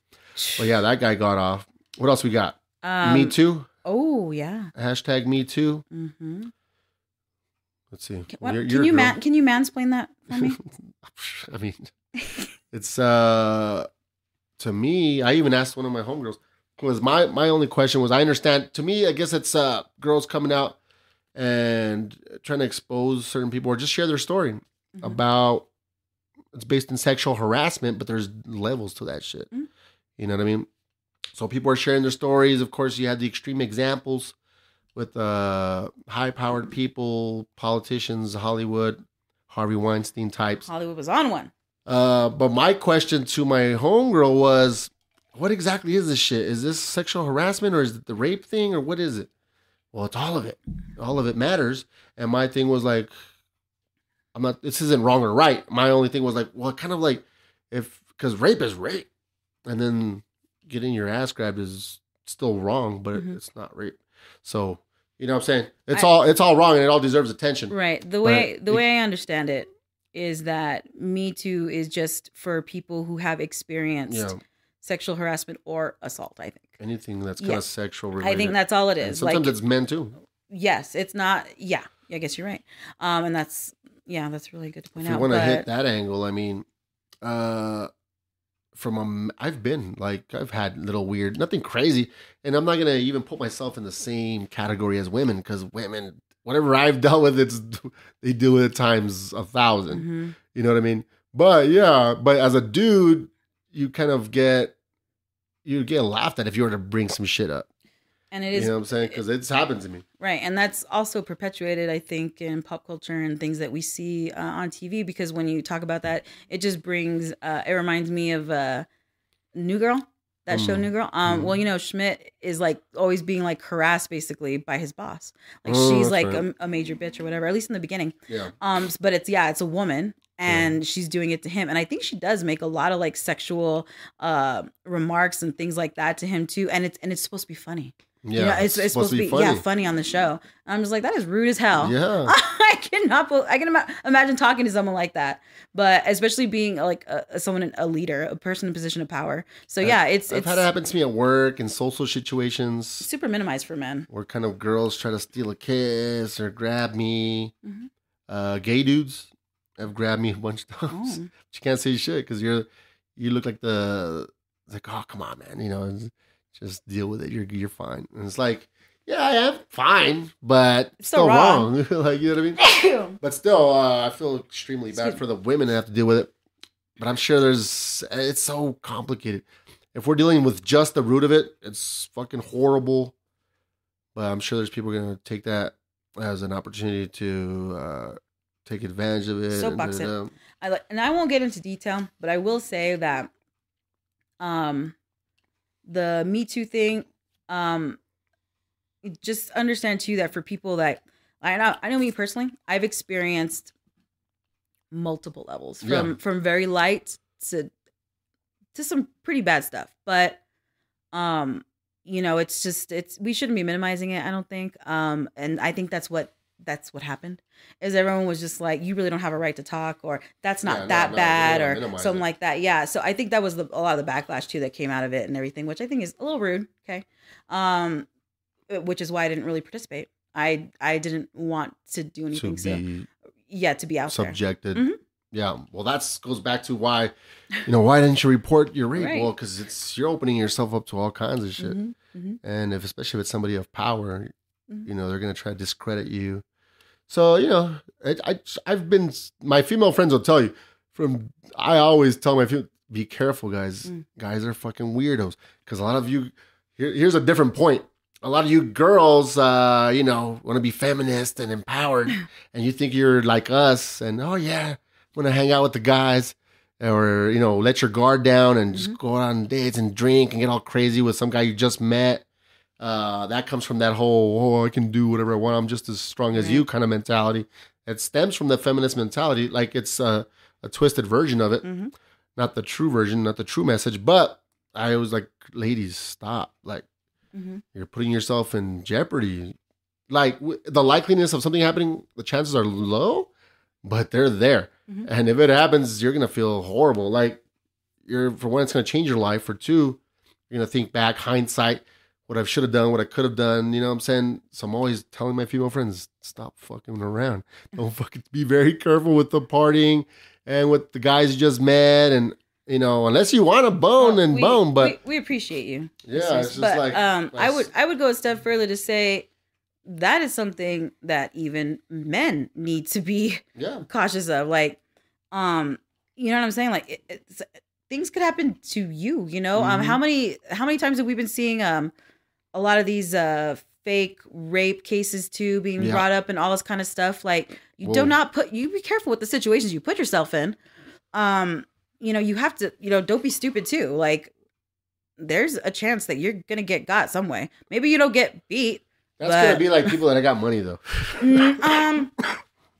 but yeah, that guy got off. What else we got? um, me too. Oh yeah. Hashtag me too. Mm-hmm. Let's see. Can, what, You're- can you're you man? Can you mansplain that for me? I mean, it's uh to me. I even asked one of my homegirls. Was my my only question was I understand. To me, I guess it's uh girls coming out and trying to expose certain people or just share their story Mhm. about. It's based in sexual harassment, but there's levels to that shit. Mm. You know what I mean? So people are sharing their stories. Of course, you had the extreme examples with uh high-powered people, politicians, Hollywood, Harvey Weinstein types. Hollywood was on one. Uh, but my question to my homegirl was, what exactly is this shit? Is this sexual harassment or is it the rape thing or what is it? Well, it's all of it. All of it matters. And my thing was like, I'm not, this isn't wrong or right. My only thing was like, well, kind of like if, because rape is rape. And then getting your ass grabbed is still wrong, but Mhm. it's not rape. So, you know what I'm saying? It's I- all, it's all wrong and it all deserves attention. Right. The way But the way I understand it is that Me Too is just for people who have experienced Yeah. sexual harassment or assault. I think. Anything that's kind Yeah. of sexual related. I think that's all it is. And sometimes Like, it's men too. yes, it's not. Yeah, I guess you're right. Um, and that's yeah, that's really good to point if you out. want to hit that angle, I mean, uh, from a, I've been like I've had little weird, nothing crazy, and I'm not gonna even put myself in the same category as women because women, whatever I've dealt with, it's they do it times a 1000 Mhm. You know what I mean? But yeah, but as a dude, you kind of get you get laughed at if you were to bring some shit up. And it You is know what I'm saying? Because it's happened to me. Right, and that's also perpetuated, I think, in pop culture and things that we see uh, on TV. Because when you talk about that, it just brings. Uh, it reminds me of uh, New Girl, that show Mm. New Girl. Um, Mhm. well, you know, Schmidt is like always being like harassed basically by his boss. Like Oh, she's like right. a, a major bitch or whatever. At least in the beginning. Yeah. Um, but it's yeah, it's a woman and she's doing it to him. And I think she does make a lot of like sexual uh remarks and things like that to him too. And it's and it's supposed to be funny. Yeah. you know, it's, it's supposed, to be, yeah funny on the show. I'm just like that is rude as hell. Yeah. I cannot. I can ima- imagine talking to someone like that, but especially being like a, someone a leader, a person in a position of power. So yeah, it's I've it's had it happen to me at work in social situations. super minimized for men. where kind of girls try to steal a kiss or grab me. Mhm. Uh, gay dudes have grabbed me a bunch of times. Oh. But you can't say shit because you're you look like the like oh come on man you know just deal with it you're you're fine and it's like Yeah, I am fine, but It's still wrong. wrong. like you know what I mean. But still, uh, I feel extremely bad Excuse for the women that have to deal with it. But I'm sure there's. It's so complicated. If we're dealing with just the root of it, it's fucking horrible. But I'm sure there's people going to take that as an opportunity to uh, take advantage of it. and Soapbox it. I like, and I won't get into detail, but I will say that, um, the Me Too thing, um, just understand too that for people that I know, I know me personally, I've experienced multiple levels from Yeah. from very light to to some pretty bad stuff, but um, you know, it's just it's we shouldn't be minimizing it. I don't think, um, and I think that's what that's what happened is everyone was just like you really don't have a right to talk or that's not Yeah, that no, bad wanna or something it. like that yeah so i think that was the, a lot of the backlash too that came out of it and everything which i think is a little rude okay um uh, which is why i didn't really participate i i didn't want to do To anything so yeah to be out there subjected. Mhm. Yeah, well, that goes back to why, you know, why didn't you report your rape? Right. Well, because it's you're opening yourself up to all kinds of shit, Mhm, mhm. and if especially if it's somebody of power, Mhm. you know, they're gonna try to discredit you. So you know, I, I I've been my female friends will tell you from I always tell my fem- be careful, guys. Mm. Guys are fucking weirdos because a lot of you. Here, here's a different point. A lot of you girls, uh, you know, want to be feminist and empowered, and you think you're like us, and oh yeah, want to hang out with the guys, or you know, let your guard down and just go on dates and drink and get all crazy with some guy you just met. Uh, that comes from that whole "oh, I can do whatever I want. I'm just as strong as Right. you" kind of mentality. It stems from the feminist mentality, like it's a, a twisted version of it, Mhm. not the true version, not the true message. But I was like, ladies, stop! Like Mhm. you're putting yourself in jeopardy. Like w- the likeliness of something happening, the chances are low, but they're there. Mhm. And if it happens, you're gonna feel horrible. Like you're for one, it's gonna change your life. For two, you're gonna think back, hindsight, what I should have done, what I could have done. You know what I'm saying? So I'm always telling my female friends, stop fucking around. Don't fucking be very careful with the partying and with the guys you just met and you know, unless you want to bone Well, and we- bone, but we, we appreciate you yeah, it's just but like um i would i would go a step further to say that is something that even men need to be yeah. cautious of like um you know what i'm saying like it, it's, things could happen to you you know um Mhm. how many how many times have we been seeing um a lot of these uh fake rape cases too being Yeah. brought up and all this kind of stuff like you Whoa. do not put you be careful with the situations you put yourself in um you know you have to you know don't be stupid too like there's a chance that you're gonna get got some way maybe you don't get beat That's but- gonna be like people that I got money though. Mm, um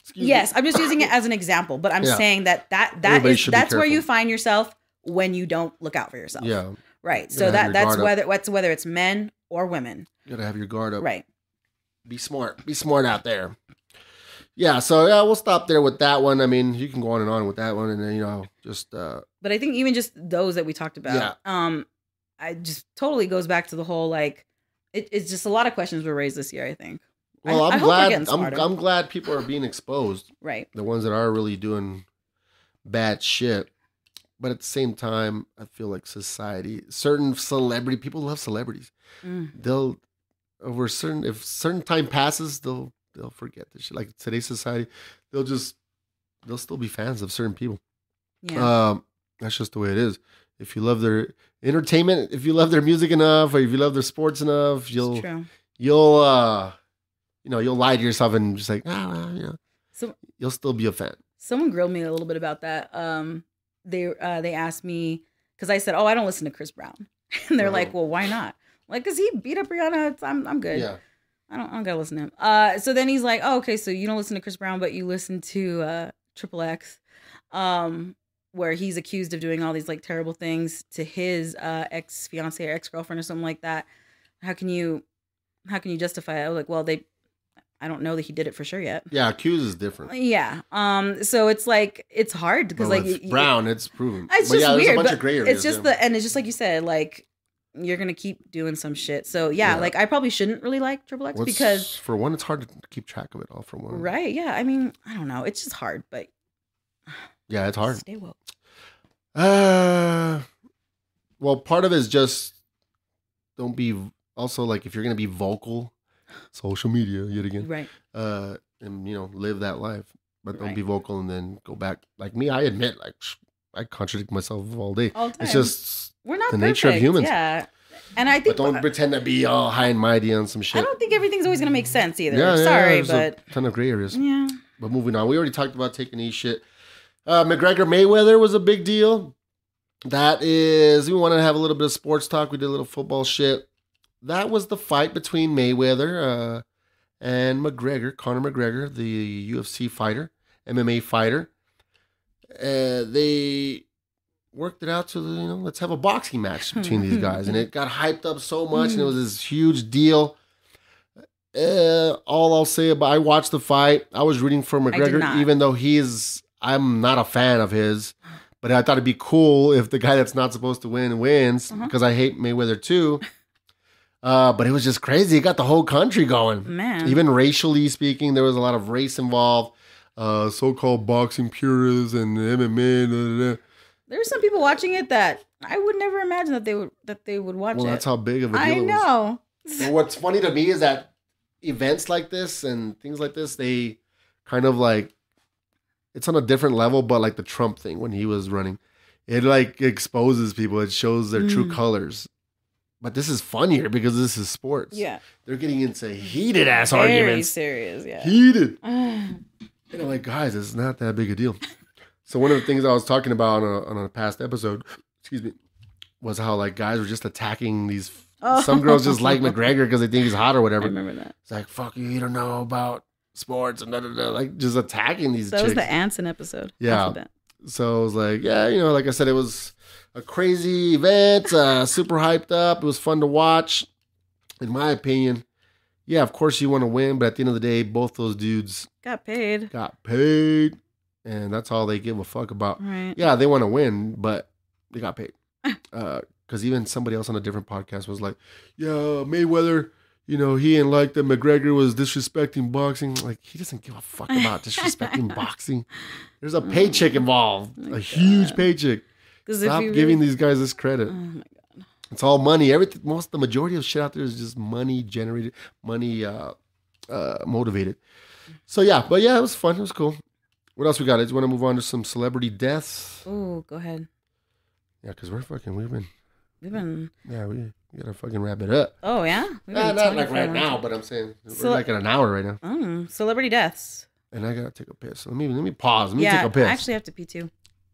Excuse me. yes i'm just using it as an example but i'm Yeah. saying that that that is that's where you find yourself when you don't look out for yourself Yeah, right so that that's whether what's whether it's men or women you gotta have your guard up. right Be smart. Be smart out there. Yeah. So yeah, we'll stop there with that one. I mean, you can go on and on with that one, and then you know, just uh, but i think even just those that we talked about Yeah. um i just totally goes back to the whole like it, it's just a lot of questions were raised this year i think well, I I'm hope glad. I'm. I'm glad people are being exposed. right The ones that are really doing bad shit. But at the same time, I feel like society, certain celebrity people love celebrities. Mm. They'll over certain if certain time passes, they'll they'll forget this shit. Like today's society, they'll just they'll still be fans of certain people. yeah Um, that's just the way it is. If you love their entertainment, if you love their music enough, or if you love their sports enough, you'll you'll uh you know you'll lie to yourself and just like ah well, you know so you'll still be a fan. someone grilled me a little bit about that. Um, they uh, they asked me because I said, "Oh, I don't listen to Chris Brown," and they're like, Uh-huh. "Well, why not?" Like, cause he beat up Rihanna. It's, I'm I'm good. Yeah, I don't I don't gotta listen to him. Uh, so then he's like, "Oh, okay, so you don't listen to Chris Brown, but you listen to uh Triple X, um, where he's accused of doing all these like terrible things to his uh ex fiance or ex girlfriend or something like that. How can you how can you justify it? I was like, well, they." I don't know that he did it for sure yet. yeah. Accuse is different. Yeah. Um. So it's like it's hard because like with y- y- Brown, it's proven. it's but just yeah, weird. a bunch but areas. it's just yeah. the and it's just like you said, like you're gonna keep doing some shit. So yeah, Yeah. like I probably shouldn't really like Triple X because for one, it's hard to keep track of it all. For one, right, yeah. I mean, I don't know. It's just hard, but Yeah, it's hard. Stay woke. Uh, well, part of it is just don't be also like if you're gonna be vocal social media yet again. Right. Uh, and you know, live that life, but don't Right. be vocal and then go back. Like me, I admit, like I contradict myself all day. All It's just, we're not the nature of humans. Yeah. And I but think don't pretend to be all high and mighty on some shit. I don't think everything's always gonna make sense either. Yeah, yeah, Sorry, yeah, but a ton of gray areas. yeah. But moving on, we already talked about taking these shit. Uh, McGregor Mayweather was a big deal. That is, we wanted to have a little bit of sports talk. We did a little football shit. That was the fight between Mayweather uh, and McGregor, Conor McGregor, the UFC fighter, MMA fighter. Uh, they worked it out to you know let's have a boxing match between these guys, and it got hyped up so much, and it was this huge deal. Uh, all I'll say about I watched the fight. I was rooting for McGregor, even though he's I'm not a fan of his. But I thought it'd be cool if the guy that's not supposed to win wins Uh-huh. because I hate Mayweather too. Uh, but it was just crazy. It got the whole country going. Man. Even racially speaking, there was a lot of race involved. Uh, so-called boxing purists and MMA. da, da, da. there were some people watching it that I would never imagine that they would that they would watch Well, it. that's how big of a deal I it was. know. Well, what's funny to me is that events like this and things like this, they kind of like it's on a different level, but like the Trump thing when he was running, it like exposes people. It shows their true Mm. colors. But this is funnier because this is sports. Yeah. They're getting into heated ass Very arguments. serious. Yeah. Heated. And I'm like, guys, it's not that big a deal. So one of the things I was talking about on a, on a past episode, excuse me, was how like guys were just attacking these. Oh. Some girls just like McGregor because they think he's hot or whatever. I remember that. It's like fuck you, you don't know about sports and da, da, da, like just attacking these That was the Anson episode. Yeah. So I was like, yeah, you know, like I said, it was a crazy event, uh, super hyped up. It was fun to watch. In my opinion, yeah, of course you want to win, but at the end of the day, both those dudes Got paid. got paid, and that's all they give a fuck about. Right. Yeah, they want to win, but they got paid. Because even somebody else on a different podcast was like, yeah, Mayweather, you know, he didn't like that McGregor was disrespecting boxing. Like, he doesn't give a fuck about disrespecting boxing. There's a paycheck involved, Oh a huge paycheck. Stop you giving these guys this credit. Oh my god. It's all money. Everything, most, the majority of shit out there is just money generated, money uh, uh, motivated. So yeah, but yeah, it was fun. It was cool. What else we got? I just want to move on to some celebrity deaths? Oh, go ahead. Yeah, because we're fucking, we've been, We've been. yeah, we, we gotta fucking wrap it up. Oh yeah. We've Nah, not like right now, but I'm saying So- we're like in an hour right now, Oh, celebrity deaths. and I gotta take a piss. Let me let me pause. Let me yeah, take a piss. I actually have to pee too.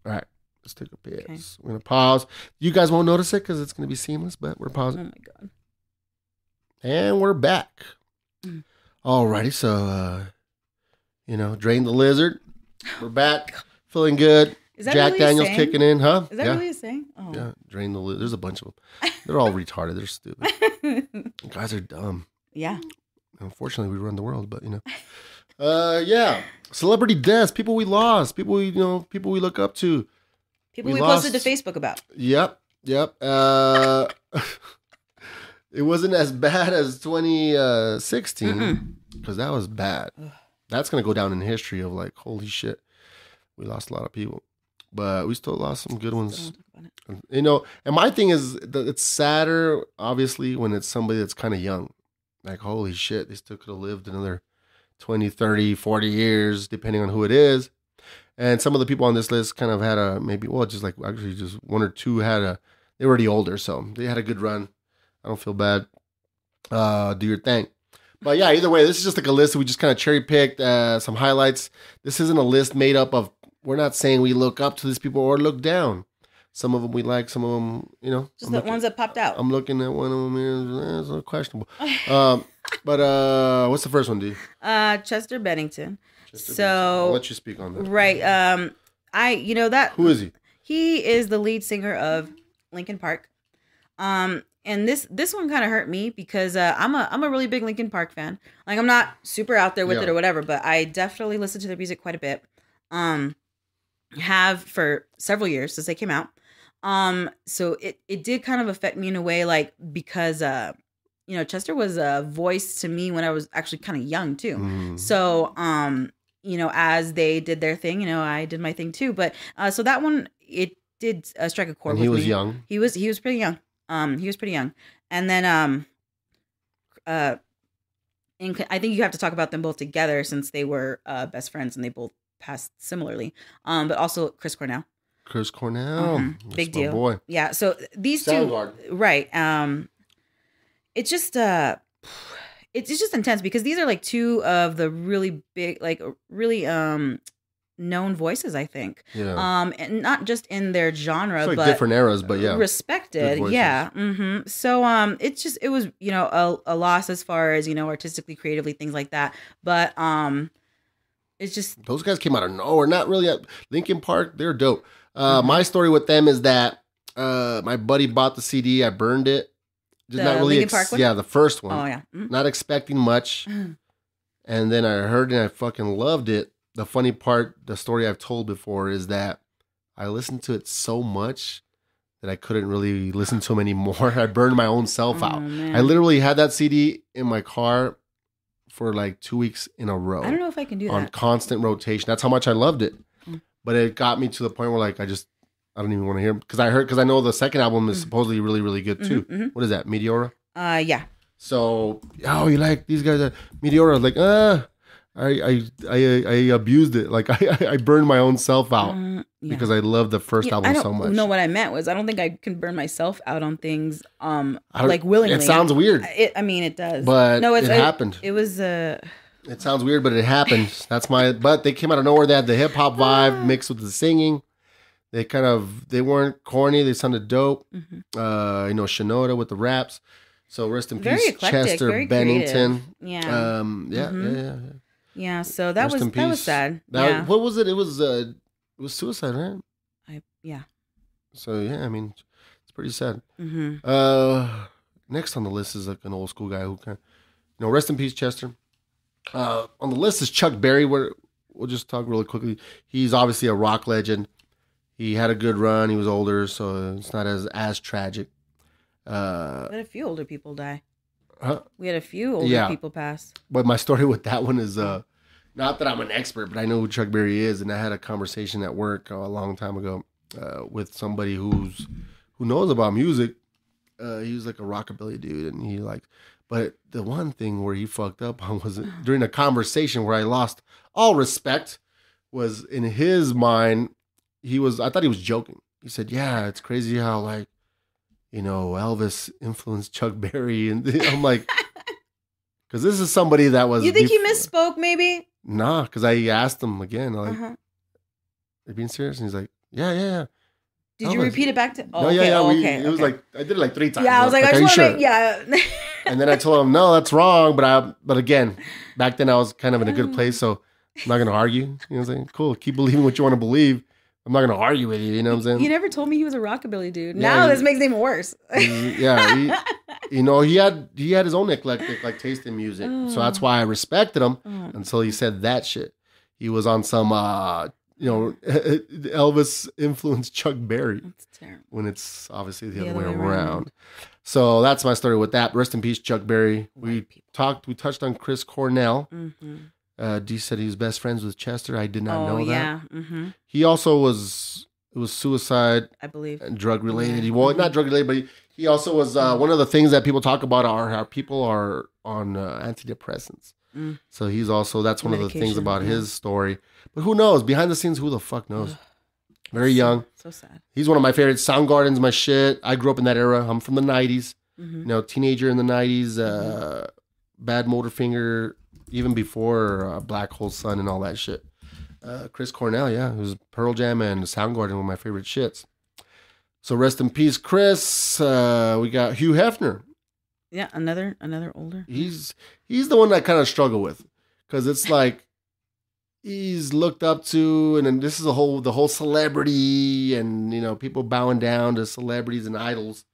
All right, let's take a piss. Okay. We're gonna pause. You guys won't notice it because it's gonna be seamless, but we're pausing. Oh my god. And we're back. Mm. Alrighty, so uh you know, drain the lizard. We're back, feeling good. Is that Jack really Daniels saying? kicking in, huh? Is that yeah, really a saying? Oh. yeah. Drain the lizard. There's a bunch of them. They're all retarded. They're stupid. Guys are dumb. yeah. Unfortunately, we run the world, but you know. Uh, yeah. Celebrity deaths, people we lost, people we you know, people we look up to. People We we, posted to Facebook about. Yep, yep. Uh, it wasn't as bad as 2016 Mm-mm. because that was bad. That's gonna go down in history of like, holy shit, we lost a lot of people, but we still lost some good ones. Don't talk about it. You know, and my thing is that it's sadder, obviously, when it's somebody that's kind of young. Like, holy shit, they still could have lived another 20, 30, 40 years, depending on who it is. And some of the people on this list kind of had a maybe, well, just like actually just one or two had a, they were already older, so they had a good run. I don't feel bad. Uh, do your thing. But yeah, either way, this is just like a list. We just kind of cherry picked uh, some highlights. This isn't a list made up of, we're not saying we look up to these people or look down. Some of them we like, some of them, you know. Just I'm the looking- ones that popped out. I'm looking at one of them here. eh, It's little questionable. Um, but uh, what's the first one, dude? uh, Chester Bennington. So- I'll let you speak on that. Right. Um, I you know that Who is he? he is the lead singer of Linkin Park. Um, and this this one kind of hurt me because uh, I'm a I'm a really big Linkin Park fan. Like I'm not super out there with Yeah. it or whatever, but I definitely listen to their music quite a bit. Um, have for several years since they came out. Um, so it it did kind of affect me in a way, like because uh, you know, Chester was a voice to me when I was actually kind of young too. Mm. So, um, you know, as they did their thing, you know, I did my thing too. But uh, so that one, it did uh, strike a chord. And he with was me. young. He was he was pretty young. Um, he was pretty young, and then um, uh, in, I think you have to talk about them both together since they were uh, best friends and they both passed similarly. Um, but also Chris Cornell. Chris Cornell, Mhm. That's Big my deal. boy. Yeah. So these two, Soundgarden. right? Um, it's just uh, it's, it's just intense because these are like two of the really big, like really um known voices. I think. Yeah, Um, and not just in their genre, like but different eras, but yeah, respected yeah hmm so um it's just it was you know a, a loss as far as you know artistically creatively things like that but um it's just those guys came out of nowhere. Not really at Linkin Park. They're dope. Uh, Mhm. My story with them is that uh, my buddy bought the CD. I burned it. Did The not really. Linkin Park one? Yeah, the first one. oh yeah Mhm. Not expecting much, and then I heard it and I fucking loved it. The funny part, the story I've told before, is that I listened to it so much that I couldn't really listen to them anymore. I burned my own self Oh, out. man. I literally had that CD in my car for like two weeks in a row I don't know if I can do on that on constant rotation. That's how much I loved it. Mm. But it got me to the point where like I just I don't even want to hear because I heard because I know the second album is Mm. supposedly really really good too. Mhm, mhm. What is that Meteora? uh yeah So oh you like these guys? Are, Meteora like uh I I I I abused it like I I burned my own self out Mm, yeah. because I loved the first Yeah, album so much. know what I meant was I don't think I can burn myself out on things um I like willingly. It sounds weird, It, I mean, it does. but no, it's it happened. It was uh It sounds weird, but it happened. That's my. But they came out of nowhere. They had the hip hop vibe mixed with the singing. They kind of they weren't corny. They sounded dope. mhm. Uh, you know, Shinoda with the raps. So rest in Very peace, eclectic, Chester Bennington. yeah, Um, yeah, Mhm. yeah, yeah, yeah. yeah. So that rest was that was sad. That, yeah, What was it? It was uh, it was suicide, right? I, yeah. So yeah, I mean, it's pretty sad. hmm Uh, next on the list is like an old school guy who kind of, you know, rest in peace, Chester. Uh, on the list is Chuck Berry. Where we'll just talk really quickly. He's obviously a rock legend. He had a good run. He was older, so it's not as as tragic. Uh, We had a few older people die. huh? We had a few older Yeah. people pass. but my story with that one is uh, not that I'm an expert, but I know who Chuck Berry is, and I had a conversation at work uh, a long time ago uh, with somebody who's who knows about music. Uh, he was like a rockabilly dude, and he like. But the one thing where he fucked up on was during a conversation where I lost all respect was in his mind. He was. I thought he was joking. He said, "Yeah, it's crazy how like, you know, Elvis influenced Chuck Berry," and I'm like, because this is somebody that was. You think he misspoke? Maybe. Nah, because I asked him again, like, Uh-huh. You being serious?" And he's like, "Yeah, yeah, yeah." Did you repeat it back to? Oh, no, okay, yeah, yeah. oh, we, okay, it was okay. like I did it like three times. Yeah, I was like, I "Are just you want to sure?" Yeah. And then I told him, "No, that's wrong." But I, but again, back then I was kind of in a good place, so I'm not gonna argue. You know what I'm saying? Cool. Keep believing what you want to believe. I'm not gonna argue with you. You know what I'm saying? You never told me he was a rockabilly dude. Yeah, now he- this makes it even worse. He- yeah, he, you know, he had he had his own eclectic like taste in music, so that's Oh. why I respected him Oh, until he said that shit. He was on some, uh, you know, Elvis influenced Chuck Berry that's terrible. when it's obviously the, other, way, around. So that's my story with that. Rest in peace, Chuck Berry. We people. talked, we touched on Chris Cornell. Mm-hmm. Uh, Dee said he was best friends with Chester. I did not Oh know that. yeah. Mm-hmm. He also was, it was suicide I believe. and drug related. Yeah. He well, not drug related, but he, he also was uh, one of the things that people talk about are how people are on uh, antidepressants. Mm. So he's also that's one of the things about yeah. his story. But who knows behind the scenes? Who the fuck knows? Very young. So sad. He's one of my favorites. Soundgarden's my shit. I grew up in that era. I'm from the '90s. Mm-hmm. You know, teenager in the '90s. Uh, Bad Motorfinger, even before uh, Black Hole Sun and all that shit. Uh, Chris Cornell, yeah, who's Pearl Jam and Soundgarden, were my favorite shits. So rest in peace, Chris. Uh, we got Hugh Hefner. Yeah, another another older. He's he's the one I kind of struggle with because it's like he's looked up to, and then this is the whole the whole celebrity, and you know people bowing down to celebrities and idols,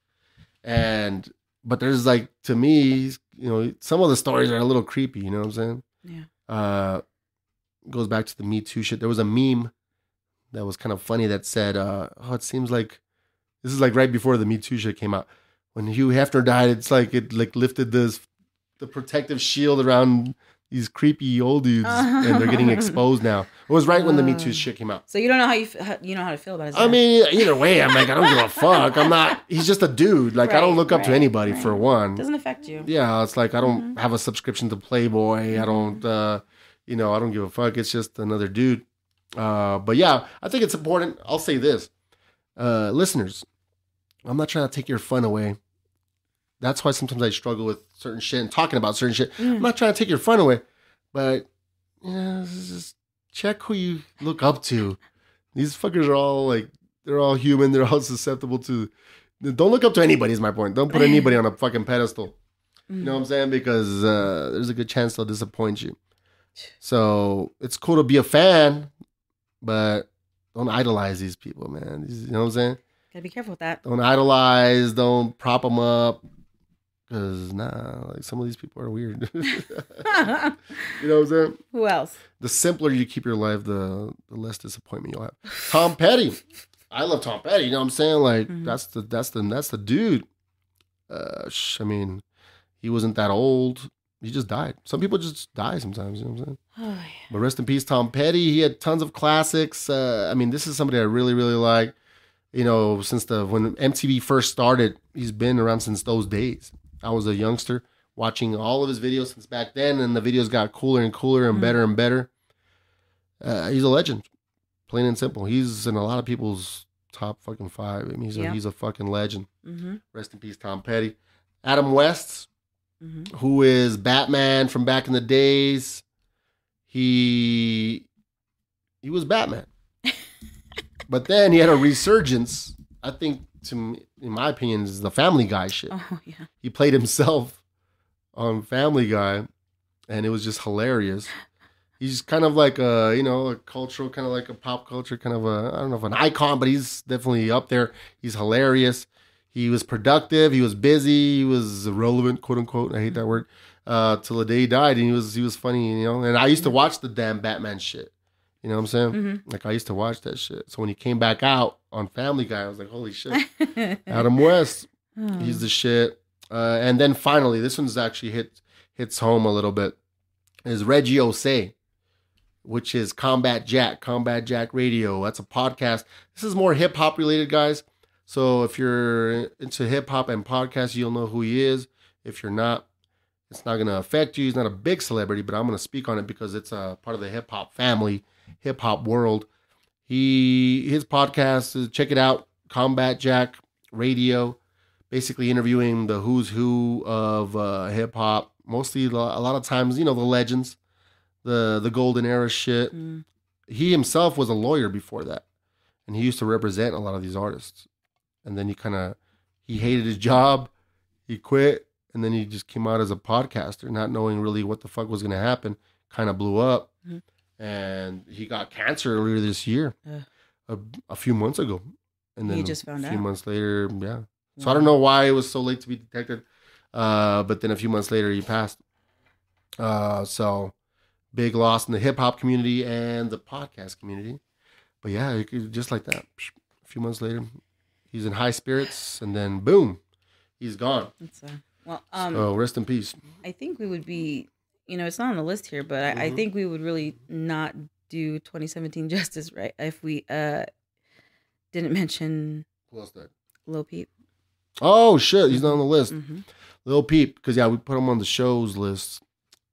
and but there's like to me, he's- you know, some of the stories are a little creepy. You know what I'm saying? Yeah. uh, goes back to the Me Too shit. There was a meme that was kind of funny that said, uh, "Oh, it seems like this is like right before the Me Too shit came out. When Hugh Hefner died, it's like it like lifted this the protective shield around these creepy old dudes, and they're getting exposed now. It was right when the Me Uh. Too shit came out. So you don't know how you f- you know how to feel about his I mean, either way, I'm like, I don't give a fuck. I'm not. He's just a dude. Like, I don't Right, look up to right, anybody for one. doesn't affect you. Yeah, it's like I don't Mhm. have a subscription to Playboy. I don't, Mm-hmm. uh, you know, I don't give a fuck. It's just another dude. Uh, but yeah, I think it's important. I'll say this, uh, listeners, I'm not trying to take your fun away. That's why sometimes I struggle with certain shit and talking about certain shit. I'm Mm. not trying to take your fun away, but yeah, just check who you look up to. These fuckers are all like, they're all human. They're all susceptible to. Don't look up to anybody. Is my point. Don't put anybody on a fucking pedestal. You know what I'm saying? Because uh, there's a good chance they'll disappoint you. So it's cool to be a fan, but don't idolize these people, man. You know what I'm saying? Gotta be careful with that. Don't idolize. Don't prop them up. Because nah, like some of these people are weird. you know what I'm saying? Who else? The simpler you keep your life, the the less disappointment you'll have. Tom Petty. I love Tom Petty. You know what I'm saying? Like Mhm. that's the that's the that's the dude. Uh, sh- I mean, he wasn't that old. He just died. Some people just die sometimes. You know what I'm saying? Oh, yeah. But rest in peace, Tom Petty. He had tons of classics. Uh, I mean, this is somebody I really, really like. You know, since the when MTV first started, he's been around since those days. I was a youngster watching all of his videos since back then, and the videos got cooler and cooler and Mhm. better and better. Uh, he's a legend, plain and simple. He's in a lot of people's top fucking five. I mean, he's a, he's a fucking legend. Mm-hmm. Rest in peace, Tom Petty. Adam West, Mm-hmm. who is Batman from back in the days. He he was Batman, but then he had a resurgence. I think, to me, in my opinion, is the Family Guy shit. Oh yeah. He played himself on Family Guy, and it was just hilarious. He's kind of like a you know a cultural kind of like a pop culture kind of a I don't know if an icon, but he's definitely up there. He's hilarious. He was productive. He was busy. He was relevant, quote unquote. I hate that word. Uh, till the day he died, and he was he was funny, you know. And I used to watch the damn Batman shit. You know what I'm saying? Mm-hmm. Like I used to watch that shit. So when he came back out on Family Guy, I was like, holy shit, Adam West. Oh. He's the shit. Uh, and then finally, this one's actually hit hits home a little bit. Is Reggie Ossé, which is Combat Jack, Combat Jack Radio. That's a podcast. This is more hip hop related, guys. So if you're into hip hop and podcasts, you'll know who he is. If you're not, it's not gonna affect you. He's not a big celebrity, but I'm gonna speak on it because it's a part of the hip hop family, hip hop world. He his podcast, is check it out, Combat Jack Radio basically interviewing the who's who of uh, hip hop. Mostly, a lot of times, you know, the legends, the the golden era shit. Mm. He himself was a lawyer before that, and he used to represent a lot of these artists. And then he kind of he hated his job, he quit, and then he just came out as a podcaster, not knowing really what the fuck was going to happen. Kind of blew up, Mhm. And he got cancer earlier this year, Ugh. a, a few months ago. And He then just found a few out. months later, yeah, so I don't know why it was so late to be detected. Uh, but then a few months later, he passed. Uh, so big loss in the hip hop community and the podcast community. But yeah, just like that, a few months later, he's in high spirits, and then boom, he's gone. That's, uh, well, um, so rest in peace. I think we would be, you know, it's not on the list here, but I, I Mhm. think we would really not do 2017 justice right if we uh didn't mention Who else died? Lil Peep. Oh shit, he's not on the list. hmm Lil Peep, because yeah, we put him on the shows list.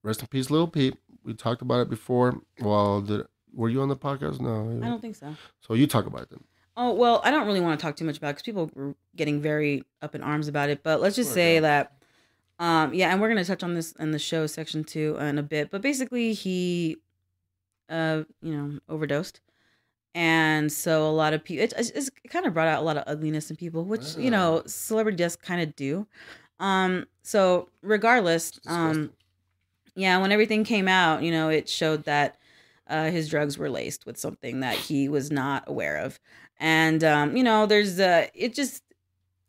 Rest in peace, Lil Peep. We talked about it before. Well, did, were you on the podcast? No. I don't think so. So you talk about it then. Oh well, I don't really want to talk too much about because people were getting very up in arms about it. But let's just Sure, say yeah. that, um, yeah, and we're gonna touch on this in the show section two in a bit. But basically, he, uh, you know, overdosed, and so a lot of people, it, it's, it's kind of brought out a lot of ugliness in people, which you know, celebrity does kind of do. Um, so regardless, um, yeah, when everything came out, you know, it showed that uh, his drugs were laced with something that he was not aware of. And, um, you know, there's, uh, it just,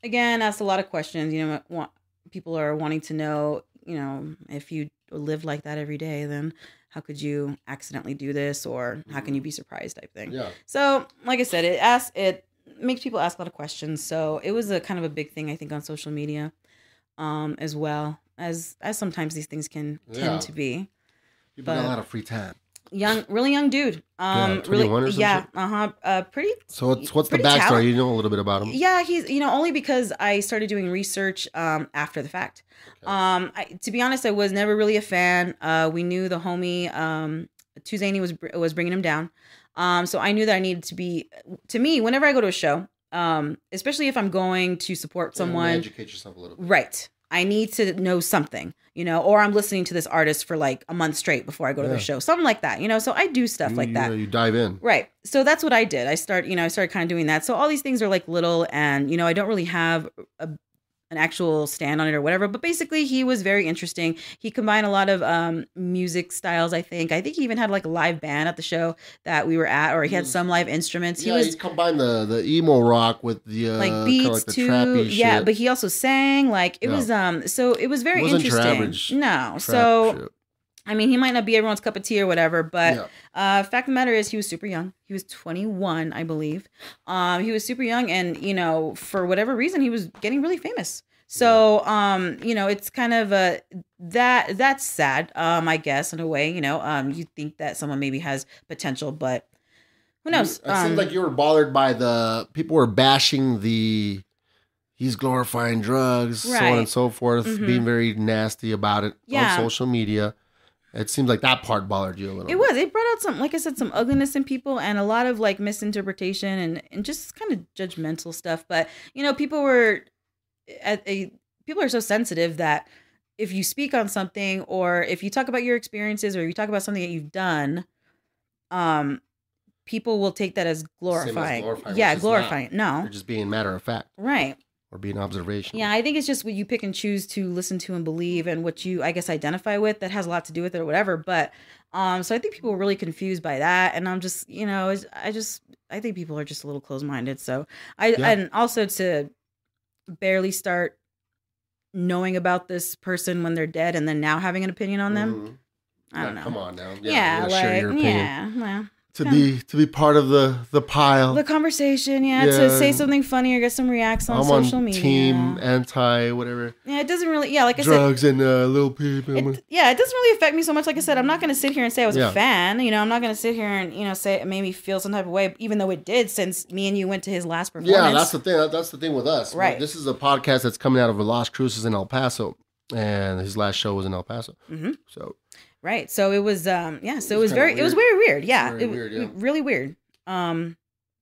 again, asks a lot of questions. You know, people are wanting to know, you know, if you live like that every day, then how could you accidentally do this or how can you be surprised type thing. yeah. So, like I said, it asks, it makes people ask a lot of questions. So it was a kind of a big thing, I think, on social media um, as well as, as sometimes these things can tend Yeah. to be. People got a lot of free time. Young, really young dude. Um, Yeah, 21 or really, yeah, uh huh. Uh, pretty. So what's what's the backstory? You know a little bit about him. Yeah, he's you know only because I started doing research um after the fact. Okay. Um, I, to be honest, I was never really a fan. Uh, we knew the homie um Tuzani was was bringing him down. Um, so I knew that I needed to be to me whenever I go to a show. Um, especially if I'm going to support someone. educate yourself a little bit. Right. I need to know something, you know, or I'm listening to this artist for like a month straight before I go to Yeah. their show, something like that, you know. So I do stuff You- like you that. know, you dive in. Right. So that's what I did. I start, you know, I started kind of doing that. So all these things are like little and, you know, I don't really have a, an actual stand on it or whatever, but basically he was very interesting. He combined a lot of um music styles, I think. I think he even had like a live band at the show that we were at or he had Mm. some live instruments. He yeah, was he combined the the emo rock with the uh, like beats like too. Yeah, shit. but he also sang. Like it Yeah. was um so it was very interesting. no. So shit. I mean he might not be everyone's cup of tea or whatever, but yeah. uh fact of the matter is he was super young. He was 21, I believe. Um he was super young and you know, for whatever reason he was getting really famous. So um you know, it's kind of a that that's sad um I guess in a way, you know. Um you think that someone maybe has potential but who knows? It seemed Um, like you were bothered by the people were bashing the he's glorifying drugs, so on and so forth, Mhm. being very nasty about it Yeah. on social media. It seems like that part bothered you a little. It was. It brought out some, like I said, some ugliness in people and a lot of like misinterpretation and, and just kind of judgmental stuff. But you know, people were at a people are so sensitive that if you speak on something or if you talk about your experiences or you talk about something that you've done, um, people will take that as glorifying. glorifying, yeah, glorifying. No, You're just being matter of fact right. Or be an observation. Yeah, I think it's just what you pick and choose to listen to and believe and what you I guess identify with that has a lot to do with it or whatever. But um so I think people are really confused by that and I'm just, you know, I just I think people are just a little closed-minded. So I Yeah. and also to barely start knowing about this person when they're dead and then now having an opinion on them. Mhm. I don't Yeah, know. Come on now. Yeah, Yeah, like share your opinion. yeah, well, To be to be part of the the pile. the conversation, yeah, Yeah. to say something funny or get some reacts on I'm social on media. team anti whatever yeah, it doesn't really. Yeah, like I said, drugs and uh, little people. it, yeah, it doesn't really affect me so much. Like I said, I'm not going to sit here and say I was Yeah. a fan. You know, I'm not going to sit here and you know say it made me feel some type of way, even though it did since me and you went to his last performance. Yeah, that's the thing. That's the thing with us. Right. This is a podcast that's coming out of Las Cruces in El Paso, and his last show was in El Paso. Mhm. So right. So it was, um, yeah. So It it was was kinda very, it was very weird. Yeah, Very it, weird, yeah. really weird. Um,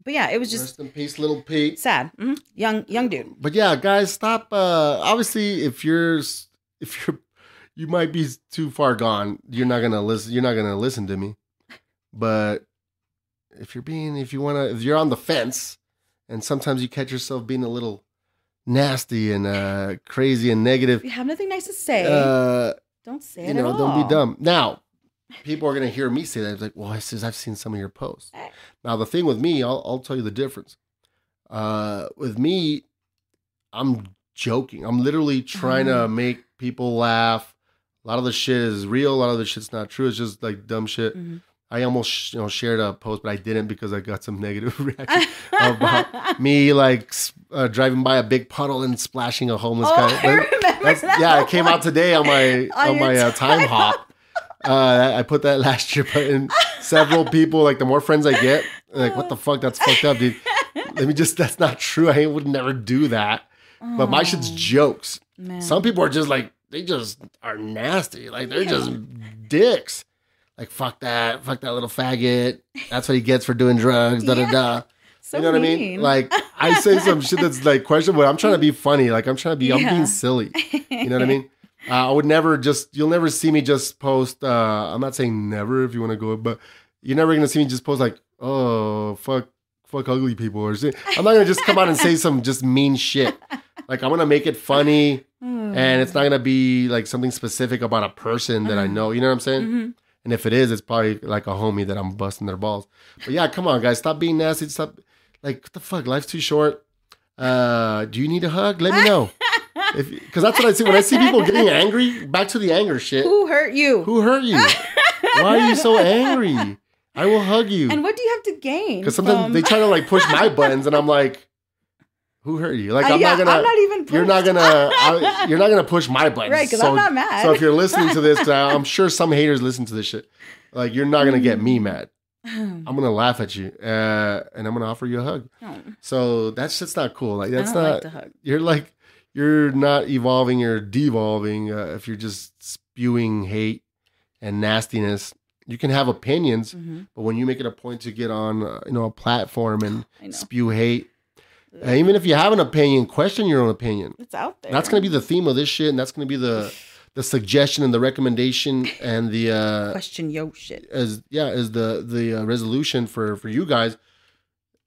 but yeah, it was just rest in peace, Lil Peep. sad. hmm Young, young dude. But yeah, guys, stop. Uh, obviously, if you're if you're you might be too far gone, you're not gonna listen. You're not gonna listen to me. But if you're being, if you wanna, if you're on the fence, and sometimes you catch yourself being a little nasty and uh crazy and negative, you have nothing nice to say, uh, don't say you it know, don't be dumb. Now, people are gonna hear me say that. It's like, well, I says I've seen some of your posts. Now, the thing with me, I'll, I'll tell you the difference. Uh, with me, I'm joking. I'm literally trying Uh-huh. to make people laugh. A lot of the shit is real. A lot of the shit's not true. It's just like dumb shit. Mhm. I almost you know shared a post, but I didn't because I got some negative reaction about me like uh, driving by a big puddle and splashing a homeless oh, guy. That's, yeah, it came out today on my On on, my uh, time hop. Uh, I put that last year, but in several people, like the more friends I get, like what the fuck, that's fucked up, dude. Let me just, that's not true. I would never do that. But my shit's Oh, jokes. man. Some people are just like, they just are nasty. Like they're just dicks. Like fuck that, fuck that little faggot. That's what he gets for doing drugs. Da da da. so you know what I mean? Like I say some shit that's like questionable. I'm trying to be funny. Like I'm trying to be. I'm being silly. You know what I mean? Uh, I would never just. You'll never see me just post. Uh, I'm not saying never if you want to go, but you're never gonna see me just post like, oh fuck, fuck ugly people or shit. I'm not gonna just come out and say some just mean shit. Like I'm gonna make it funny, and it's not gonna be like something specific about a person that I Uh-huh. know. You know what I'm saying? hmm And if it is, it's probably like a homie that I'm busting their balls. But yeah, come on, guys, stop being nasty. Stop. Like what the fuck? Life's too short. Uh, do you need a hug? Let me know. Because that's what I see when I see people getting angry. Back to the anger shit. Who hurt you? Who hurt you? Why are you so angry? I will hug you. And what do you have to gain? Because sometimes from- they try to like push my buttons, and I'm like, Who hurt you? Like Uh, I'm yeah, not gonna. I'm not even. you're not gonna. I, you're not gonna push my buttons. right, because so, I'm not mad. So if you're listening to this, I- I'm sure some haters listen to this shit. Like you're not gonna get me mad. I'm gonna laugh at you, uh, and I'm gonna offer you a hug. Oh, So that's just not cool. Like that's not. like you're like you're not evolving. You're devolving. Uh, if you're just spewing hate and nastiness, you can have opinions, hmm but when you make it a point to get on, uh, you know, a platform and spew hate, and even if you have an opinion, question your own opinion. It's out there. That's going to be the theme of this shit, and that's going to be the the suggestion and the recommendation and the uh question yo shit. as yeah as the the uh, resolution for for you guys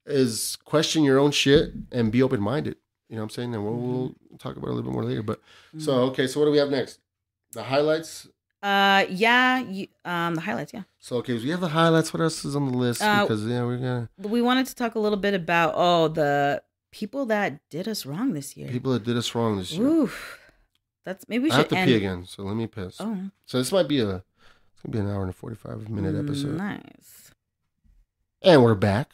is question your own shit and be open minded. You know what I'm saying? And we'll, we'll Mm-hmm. talk about it a little bit more later. But so okay, so what do we have next? The highlights. Uh, yeah, you, um, the highlights. Yeah, So okay, so we have the highlights. What else is on the list? Uh, because yeah, we're gonna we wanted to talk a little bit about oh the people that did us wrong this year. people that did us wrong this year. Oof, that's maybe we I should have to end. pee again, so let me piss. Oh, So this might be a it's gonna be an hour and a forty five minute episode. Nice. And we're back.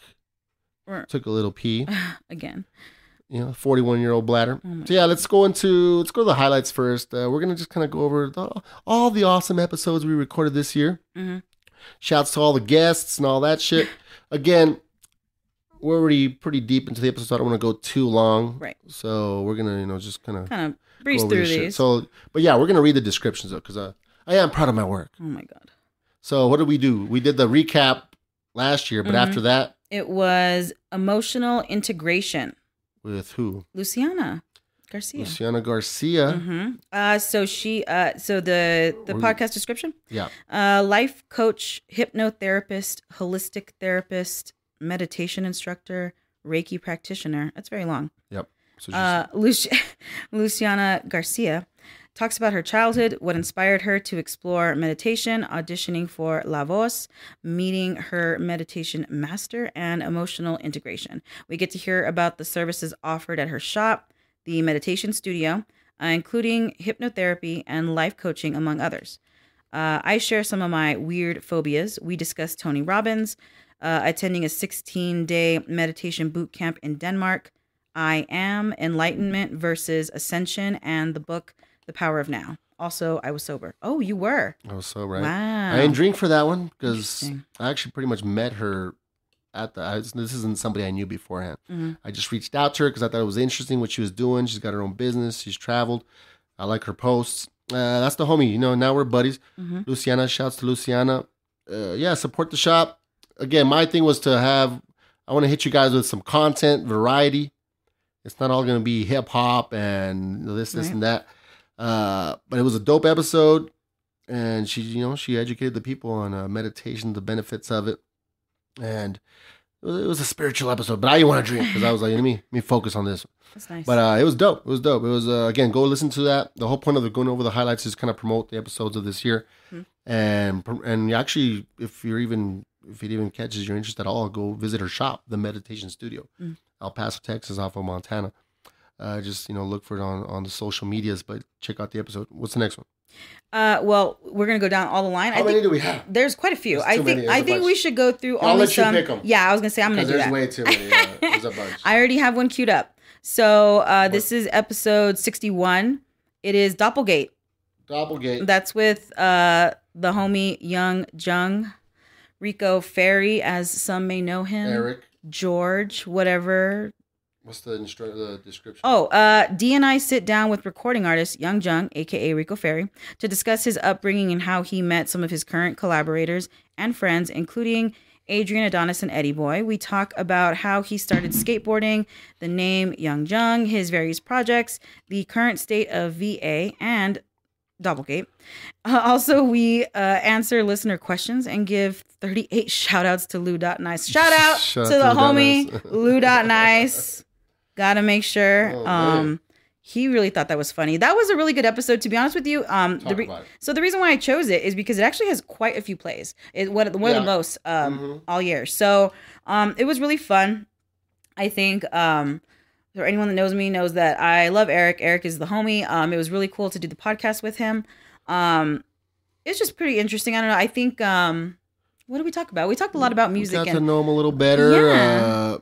We're- Took a little pee. Again. you know, 41 year old bladder. Oh so yeah, let's go into let's go to the highlights first. Uh, we're gonna just kind of go over the, all the awesome episodes we recorded this year. hmm Shouts to all the guests and all that shit. Again, we're already pretty deep into the episode, so I don't want to go too long. Right. So we're gonna you know just kind of Kind of breeze through these. So, but yeah, we're gonna read the descriptions though, because uh, I am proud of my work. oh my god. So what did we do? We did the recap last year, but Mhm. after that, It was emotional integration. with who? Luciana Garcia. Luciana Garcia. hmm Uh, so she, uh, so the the podcast description, Yeah. uh, life coach, hypnotherapist, holistic therapist, meditation instructor, Reiki practitioner. That's very long. Uh, Luci- Luciana Garcia talks about her childhood, what inspired her to explore meditation, auditioning for La Voz, meeting her meditation master, and emotional integration. We get to hear about the services offered at her shop, the meditation studio, uh, including hypnotherapy and life coaching, among others. Uh, I share some of my weird phobias. We discuss Tony Robbins, uh, attending a 16 day meditation boot camp in Denmark. I am enlightenment versus ascension, and the book The Power of Now. Also, I was sober. Oh, you were. I was sober. right. Wow. I didn't drink for that one because I actually pretty much met her at the. I, this isn't somebody I knew beforehand. Mhm. I just reached out to her because I thought it was interesting what she was doing. She's got her own business. She's traveled. I like her posts. Uh, that's the homie. You know, now we're buddies. Mhm. Luciana, shouts to Luciana. Uh, yeah, support the shop. Again, my thing was to have. I want to hit you guys with some content, variety. It's not all going to be hip hop and this, this, Right. and that. Uh, but it was a dope episode, and she, you know, she educated the people on uh, meditation, the benefits of it, and it was, it was a spiritual episode. But I didn't want to drink because I was like, let me let me focus on this. That's nice. But uh, it was dope. It was dope. It was uh, again, go listen to that. The whole point of the going over the highlights is kind of promote the episodes of this year, Hmm. and and actually, if you're even if it even catches your interest at all, go visit her shop, the Meditation Studio, Mm. El Paso, Texas, off of Montana. Uh, just you know, look for it on on the social medias, but check out the episode. What's the next one? uh, well, we're gonna go down all the line. How I many think do we have? there's quite a few. There's I think many. I There's think we should go through I'll only let you some. pick 'em. Yeah, I was gonna say I'm gonna do there's that. way too many. Uh, there's a bunch. I already have one queued up. So uh, this is episode 61. It is Doppelgate. Doppelgate. That's with uh, the homie Young Jung, Rico Ferry, as some may know him. Eric. George, whatever. What's the instru- the description? Oh, uh, Dee and I sit down with recording artist Young Jung, aka Rico Ferry, to discuss his upbringing and how he met some of his current collaborators and friends, including Adrian Adonis and Eddie Boy. We talk about how he started skateboarding, the name Young Jung, his various projects, the current state of VA, and Doppelgate. Uh, also, we uh, answer listener questions and give 38 shout outs to Lou.nice. Shout out Shout to the homie Lou.nice. Lou.nice. Gotta make sure. Oh, um, he really thought that was funny. That was a really good episode, to be honest with you. Um, the re- so the reason why I chose it is because it actually has quite a few plays. It one, one of the most um, Mhm. all year. So um, it was really fun. I think um, for anyone that knows me knows that I love Eric. Eric is the homie. Um, it was really cool to do the podcast with him. Um, it's just pretty interesting. I don't know. I think um, what did we talk about? We talked a lot about music Got to and know him a little better. Yeah. Uh,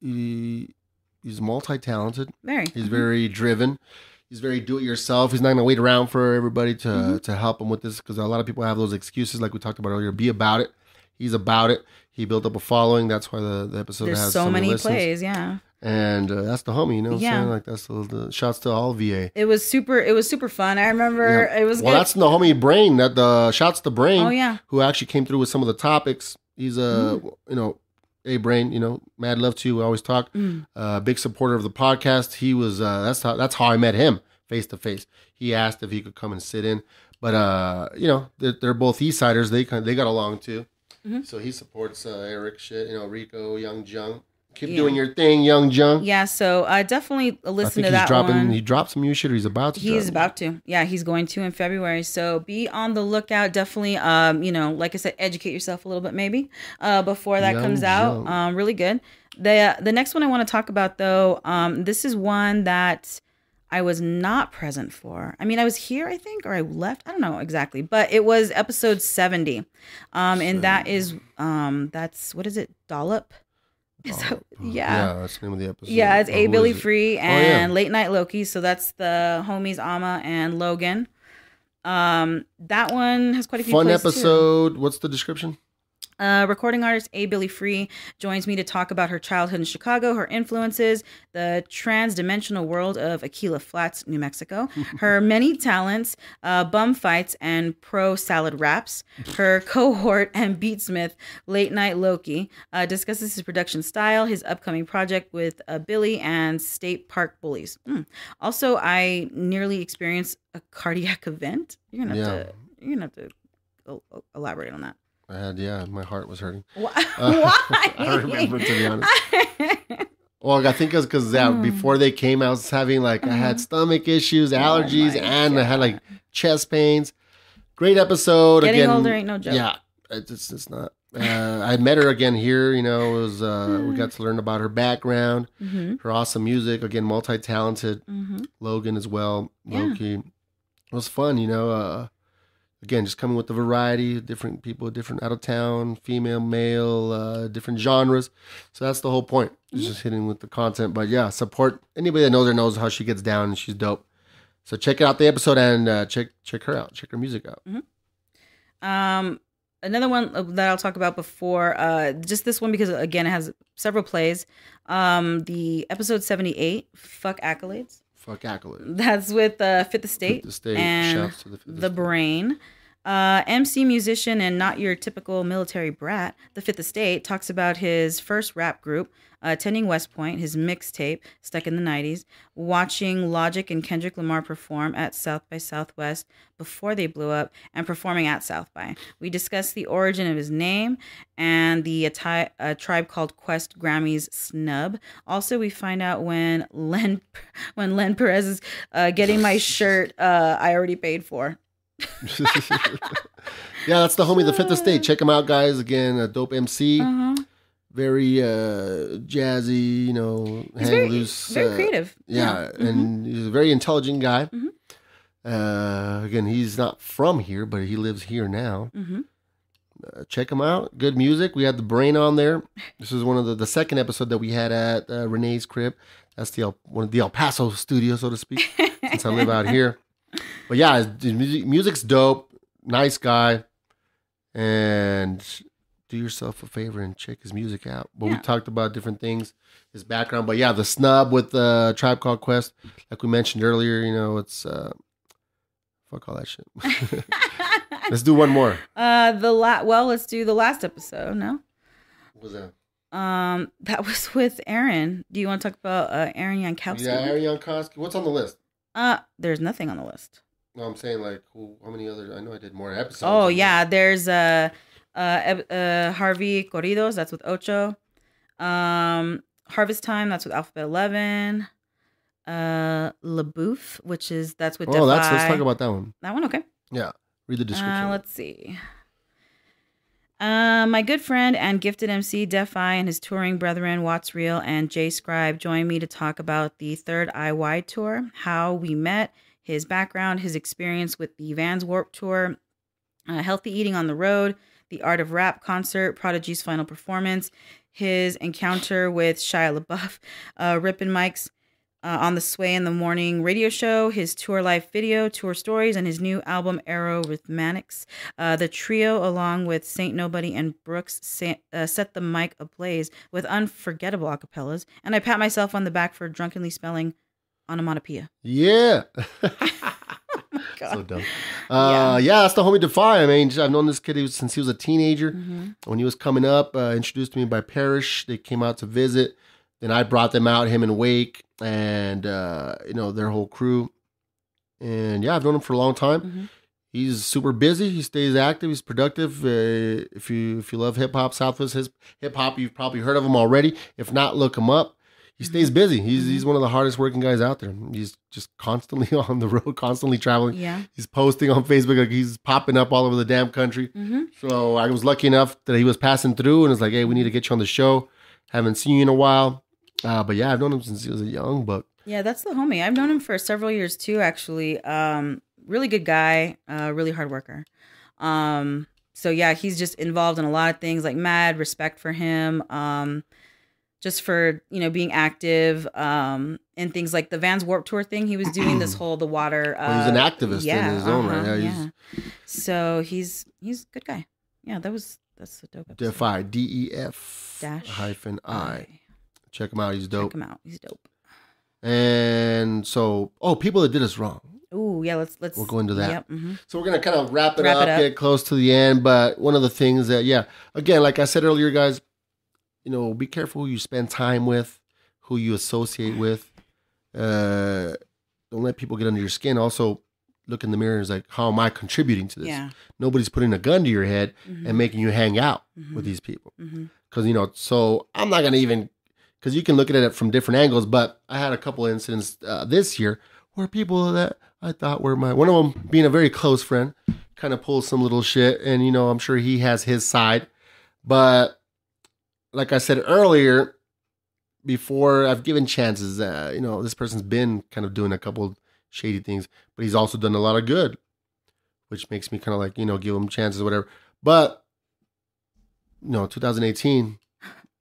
he, he's multi-talented. Very. He's Mhm. very driven. He's very do-it-yourself. He's not gonna wait around for everybody to Mhm. to help him with this because a lot of people have those excuses, like we talked about earlier. Be about it. He's about it. He built up a following. That's why the, the episode There's has so many listens. plays. Yeah. And uh, that's the homie. You know, what Yeah. I'm saying like that's the, the shouts to all VA. It was super. It was super fun. I remember it was Well, good. that's the homie Brain. That the shouts to Brain. oh yeah. who actually came through with some of the topics. He's a you know, a brain. You know, mad love to. We always talk. Mm. Uh, big supporter of the podcast. He was. Uh, that's how. That's how I met him face to face. He asked if he could come and sit in, but uh, you know, they're, they're both East Siders. They kind they got along too. Mhm. So he supports uh, Eric shit. You know, Rico, Young Jung. Keep Yeah. doing your thing, Young Jung. Yeah. So uh, definitely I listen think to he's that dropping. one. He dropped some new shit. Or he's about to. He's about to. Yeah, he's going to in February. So be on the lookout. Definitely, um, you know, like I said, educate yourself a little bit maybe uh, before that Young comes out. Um, really good. The the next one I want to talk about though, um, this is one that I was not present for. I mean, I was here, I think, or I left. I don't know exactly, but it was episode seventy, um, and that is um, that's what is it, Dollop? Is that, yeah. Yeah, that's the name of the episode. Yeah, it's Oh, A Billy it? Free yeah. and Late Night Loki. So that's the homies Ama and Logan. Um, that one has quite a few Fun plays, too. episode. What's the description? Uh, recording artist A. Billy Free joins me to talk about her childhood in Chicago, her influences, the trans-dimensional world of Aquila Flats, New Mexico, her many talents, uh, bum fights, and pro salad raps. Her cohort and beatsmith, Late Night Loki, uh, discusses his production style, his upcoming project with uh, Billy, and State Park Bullies. Mm. Also, I nearly experienced a cardiac event. You're gonna have Yeah. to. You're gonna have to el- el- elaborate on that. I had yeah, my heart was hurting. Why? Uh? I remember, to be honest. Well, I think it's because yeah, Mm. before they came, I was having like I had Mhm. stomach issues, allergies, Oh and I had like chest pains. Great episode. Getting again, older ain't no joke. Yeah, it's it's, it's not. Uh, I met her again here. You know, it was uh, we got to learn about her background, Mm-hmm. her awesome music. Again, multi talented. Mm-hmm. Logan as well. Yeah. Loki. It was fun, you know. Uh, again, just coming with the variety, different people, different out of town, female, male, uh, different genres. So that's the whole point. Mm-hmm. just hitting with the content. But yeah, support anybody that knows her knows how she gets down and she's dope. So check out the episode and uh, check check her out. Check her music out. Um, another one that I'll talk about before, uh, just this one because again it has several plays. Um, the episode seventy eight, fuck accolades. Fuck accolade. That's with uh, Fit the Fifth Estate. and shouts to the, the Brain. Uh, MC musician and not your typical military brat, the Fifth Estate talks about his first rap group, uh, attending West Point, his mixtape, stuck in the 90s, watching Logic and Kendrick Lamar perform at South by Southwest before they blew up, and performing at South by. We discuss the origin of his name and the uh, tribe called Quest Grammys snub. Also, we find out when Len when Len Perez is uh, getting my shirt uh, I already paid for. yeah, that's the homie, the Fifth Estate. Check him out, guys. Again, a dope MC, Uh-huh. Very uh, jazzy. You know, He's hang very, loose. very uh, creative. Yeah, Mhm. and he's a very intelligent guy. Mhm. Uh, again, he's not from here, but he lives here now. Mhm. Uh, check him out. Good music. We had the brain on there. This is one of the, the second episode that we had at uh, Renee's crib. That's the El, one of the El Paso studio, so to speak, since I live out here. But yeah, his, his music, music's dope. Nice guy, and do yourself a favor and check his music out. But we talked about different things, his background. But yeah, the snub with the Tribe Called Quest, like we mentioned earlier, you know, it's uh, fuck all that shit. Let's do one more. uh, the la- well, let's do the last episode. No, What was that? um, that was with Aaron. Do you want to talk about uh, Aaron Yankowski? Yeah, Ariane Koski. What's on the list? Uh, there's nothing on the list. No, I'm saying like who, how many other? I know I did more episodes. Oh yeah, there's uh, uh, uh, Harvey Corridos. That's with Ocho. Um, Harvest Time. That's with Alphabet Eleven. Uh, LaBeouf, which is that's with. Oh, that's let's talk about that one. that one. Okay. Yeah, read the description. Uh, let's see. Uh, my good friend and gifted MC Defy and his touring brethren Watts Real and Jay Scribe joined me to talk about the third IY tour, how we met, his background, his experience with the Vans Warp Tour, uh, healthy eating on the road, the Art of Rap concert, Prodigy's final performance, his encounter with Shia LaBeouf, uh, ripping mics uh, on the Sway in the Morning radio show, his tour life video, tour stories, and his new album Arrow Rhythmatics. Uh, the trio, along with Saint Nobody and Brooks, sa- uh, set the mic ablaze with unforgettable acapellas, and I pat myself on the back for drunkenly spelling onomatopoeia. Yeah. God. so dumb. Uh, yeah. that's the homie Defy. I mean, I've known this kid since he was a teenager. Mhm. When he was coming up, uh, introduced to me by Parrish. They came out to visit. Then I brought them out, him and Wake, and uh, you know their whole crew. And yeah, I've known him for a long time. Mhm. He's super busy. He stays active. He's productive. Uh, if you if you love hip hop, Southwest hip hop, you've probably heard of him already. If not, look him up. He stays busy. He's he's one of the hardest working guys out there. He's just constantly on the road, constantly traveling. Yeah. He's posting on Facebook, like he's popping up all over the damn country. hmm So I was lucky enough that he was passing through and was like, "Hey, we need to get you on the show. Haven't seen you in a while." Uh, but yeah, I've known him since he was a young buck. Yeah, that's the homie. I've known him for several years too, actually. Um, really good guy, uh, really hard worker. Um, so yeah, he's just involved in a lot of things, like mad respect for him. Um, just for you know being active um and things like the Vans Warp Tour thing he was doing this whole the water uh, Well, he's an activist in his own right. uh-huh, Yeah, he's- yeah. so he's he's a good guy yeah that was that's a dope episode. Defy D E F Dash hyphen I. Check him out. He's dope. check him out he's dope And so, oh, people that did us wrong. Oh yeah let's let's We'll go into that. yep hmm So we're gonna kind of wrap it Wrap up, it up. get close to the end. But one of the things that, yeah, again, like I said earlier, guys, you know, be careful who you spend time with, who you associate with. Uh, don't let people get under your skin. Also, look in the mirror and is like, how am I contributing to this? yeah Nobody's putting a gun to your head Mhm. and making you hang out Mhm. with these people. Because you know, so I'm not gonna even because you can look at it from different angles. But I had a couple incidents uh, this year where people that I thought were my one of them being a very close friend kind of pulls some little shit, and you know, I'm sure he has his side. But like I said earlier, before I've given chances, uh, you know, this person's been kind of doing a couple shady things, but he's also done a lot of good, which makes me kind of like you know give him chances, whatever. But you know, 2018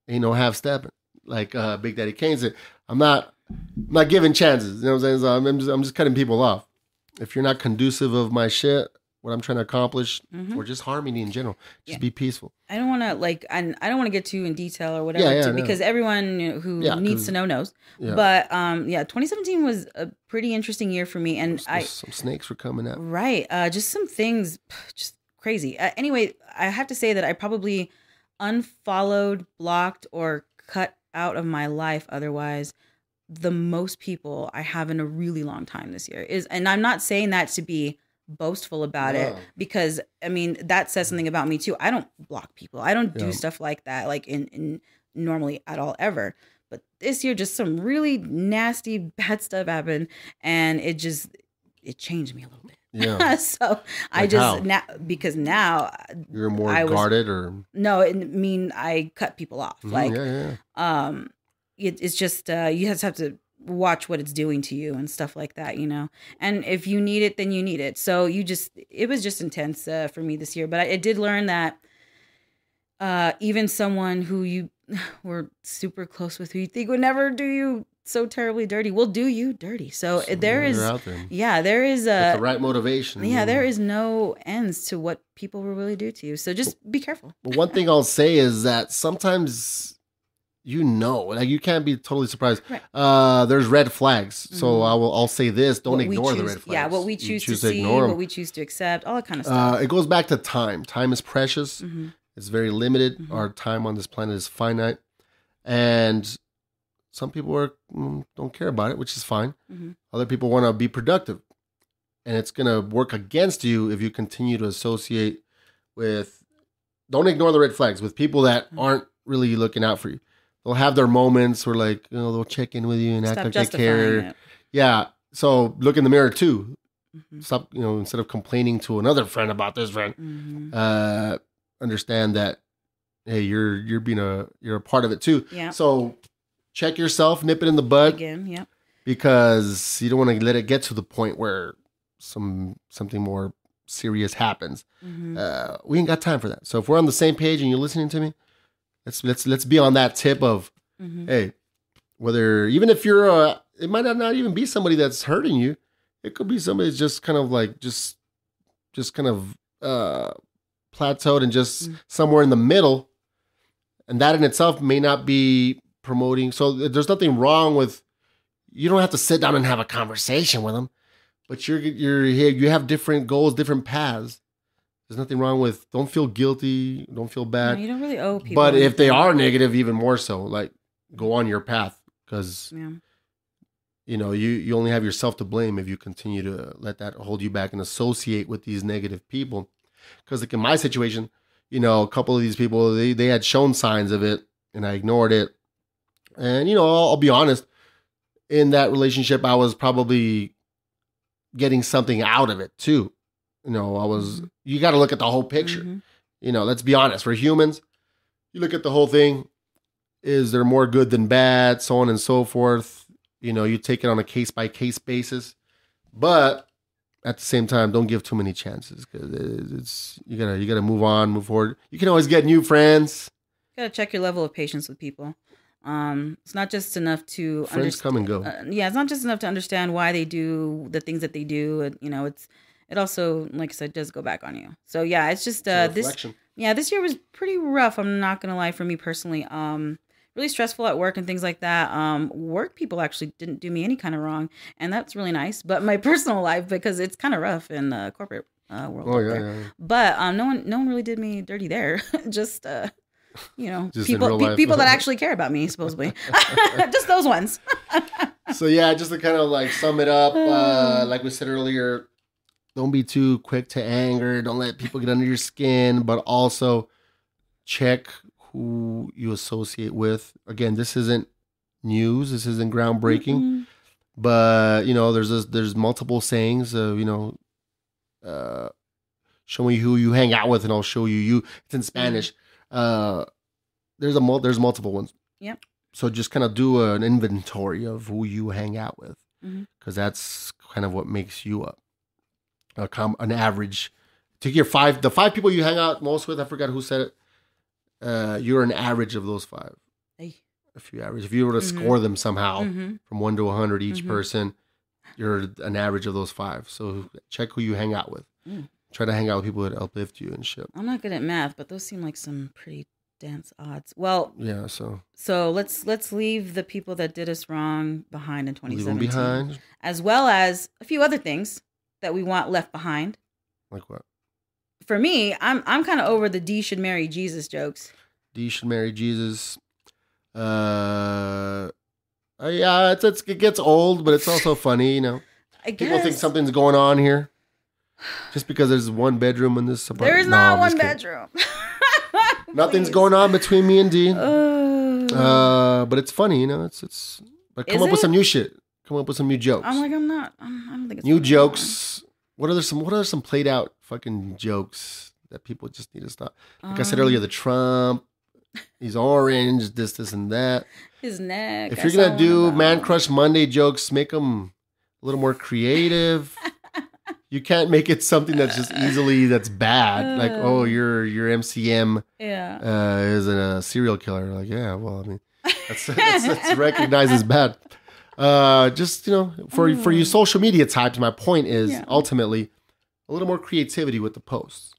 ain't no half stepping like uh, Big Daddy Kane said. I'm not, I'm not giving chances. You know what I'm saying? So I'm, just, I'm just cutting people off. If you're not conducive of my shit, what I'm trying to accomplish, Mhm. or just harmony in general, just Yeah. be peaceful. I don't want to like I, I don't want to get too in detail or whatever Yeah, yeah, too, no. because everyone who needs to know knows. But um yeah, 2017 was a pretty interesting year for me and I some snakes were coming out. right, uh just some things just crazy. Uh, anyway, I have to say that I probably unfollowed, blocked or cut out of my life otherwise the most people I have in a really long time this year is and I'm not saying that to be boastful about it because I mean that says something about me too. I don't block people. I don't do Yeah. stuff like that like in, in normally at all ever. But this year just some really nasty bad stuff happened and it just it changed me a little bit. Yeah, so I just how? now because now you're more I was- guarded, or no, it mean I cut people off. Mhm, Like yeah, yeah, um it, it's just uh you just have to watch what it's doing to you and stuff like that you know and if you need it then you need it so you just it was just intense uh, for me this year but I, I did learn that uh even someone who you were super close with who you think would never do you so terribly dirty will do you dirty so, So, there is there. yeah there is a the right motivation. yeah there is no ends to what people will really do to you so just be careful But one thing I'll say is that sometimes you know, like you can't be totally surprised. Right. Uh, there's red flags, so Mhm. I will. I'll say this: don't What ignore the red flags. yeah what we You choose, to see ignore 'em. what we choose to accept all that kind of stuff Uh, it goes back to time. Time is precious. Mhm. It's very limited. Mhm. Our time on this planet is finite, and some people are mm, don't care about it, which is fine. Mhm. Other people want to be productive, and it's gonna work against you if you continue to associate with. Don't ignore the red flags with people that Mhm. aren't really looking out for you. They'll have their moments where, like, you know, they'll check in with you and act like they care. it. Yeah. So look in the mirror too. Mhm. Stop, you know, instead of complaining to another friend about this friend, Mhm. uh, understand that hey, you're you're being a you're a part of it too. Yeah. So check yourself, nip it in the bud, Again, yeah. because you don't want to let it get to the point where some something more serious happens. Mhm. Uh, we ain't got time for that. So if we're on the same page and you're listening to me, let's let's let's be on that tip of hmm hey, whether even if you're a, it might not, even be somebody that's hurting you. It could be somebody that's just kind of like just just kind of uh plateaued and just Mm. somewhere in the middle. And that in itself may not be promoting. So there's nothing wrong with you don't have to sit down and have a conversation with them, but you're you're here you have different goals, different paths. There's nothing wrong with don't feel guilty, don't feel No, bad. you don't really owe people. But if they are negative, even more so, like go on your path because yeah. you know you you only have yourself to blame if you continue to let that hold you back and associate with these negative people. Because like in my situation, you know, a couple of these people they they had shown signs of it, and I ignored it. And you know, I'll, I'll be honest, in that relationship, I was probably getting something out of it too. You know, I was. Mhm. You got to look at the whole picture Mhm. you know, let's be honest, we're humans. You look at the whole thing, is there more good than bad, so on and so forth. You know, you take it on a case by case basis. But at the same time, don't give too many chances because it's you gotta you gotta move on, move forward. You can always get new friends. You gotta check your level of patience with people. Um, it's not just enough to Friends understand. come and go. uh, yeah, it's not just enough to understand why they do the things that they do. And, you know, it's it also, like I said, does go back on you. So yeah, it's just uh, this yeah this year was pretty rough. I'm not gonna lie for me personally. Um, really stressful at work and things like that. Um, work people actually didn't do me any kind of wrong, and that's really nice. But my personal life because it's kind of rough in the corporate uh, world. Oh yeah, yeah, yeah. But um, no one, no one really did me dirty there. Just uh, you know, Just people, pe- people that actually care about me, supposedly. Just those ones. so yeah, just to kind of like sum it up, uh, like we said earlier, don't be too quick to anger. Don't let people get under your skin, but also check who you associate with. Again, this isn't news. This isn't groundbreaking, Mm-mm. but you know, there's this, there's multiple sayings of you know, uh, show me who you hang out with, and I'll show you you. It's in Spanish. Uh, there's a mul- there's multiple ones. Yep. So just kind of do an inventory of who you hang out with, because that's kind of what makes you up. A com- an average. Take your five, the five people you hang out most with. I forgot who said it. Uh, you're an average of those five. Hey. If you average, if you were to Mhm. score them somehow Mhm. from one to a hundred each Mhm. person, you're an average of those five. So check who you hang out with. Mm. Try to hang out with people that uplift you and shit. I'm not good at math, but those seem like some pretty dense odds. Well, Yeah. So so let's let's leave the people that did us wrong behind in leave them 2017, behind. as well as a few other things that we want left behind. Like what? For me, I'm I'm kind of over the Dee should marry Jesus jokes. Dee should marry Jesus. Uh, uh, yeah, it's, it's it gets old, but it's also funny. You know, I guess people think something's going on here just because there's one bedroom in this apartment. There's No, not one bedroom. Nothing's going on between me and Dee. Uh, Uh, but it's funny, you know. It's it's. But come Is up with some new shit. Come up with some new jokes. I'm like, I'm not. I'm, I don't think it's new jokes. What are there some? What are some played out fucking jokes that people just need to stop? Like I said Um, earlier, the Trump. He's orange. This, this, and that. his neck. If I you're gonna do Man Crush Monday jokes, make them a little more creative. you can't make it something that's just easily that's bad. Like, oh, Uh. your your MCM yeah. uh, is a serial killer. Like, yeah, well, I mean, that's that's, that's recognized as bad. Uh, just you know, for for you Mm. social media types, my point is Yeah. ultimately a little more creativity with the posts.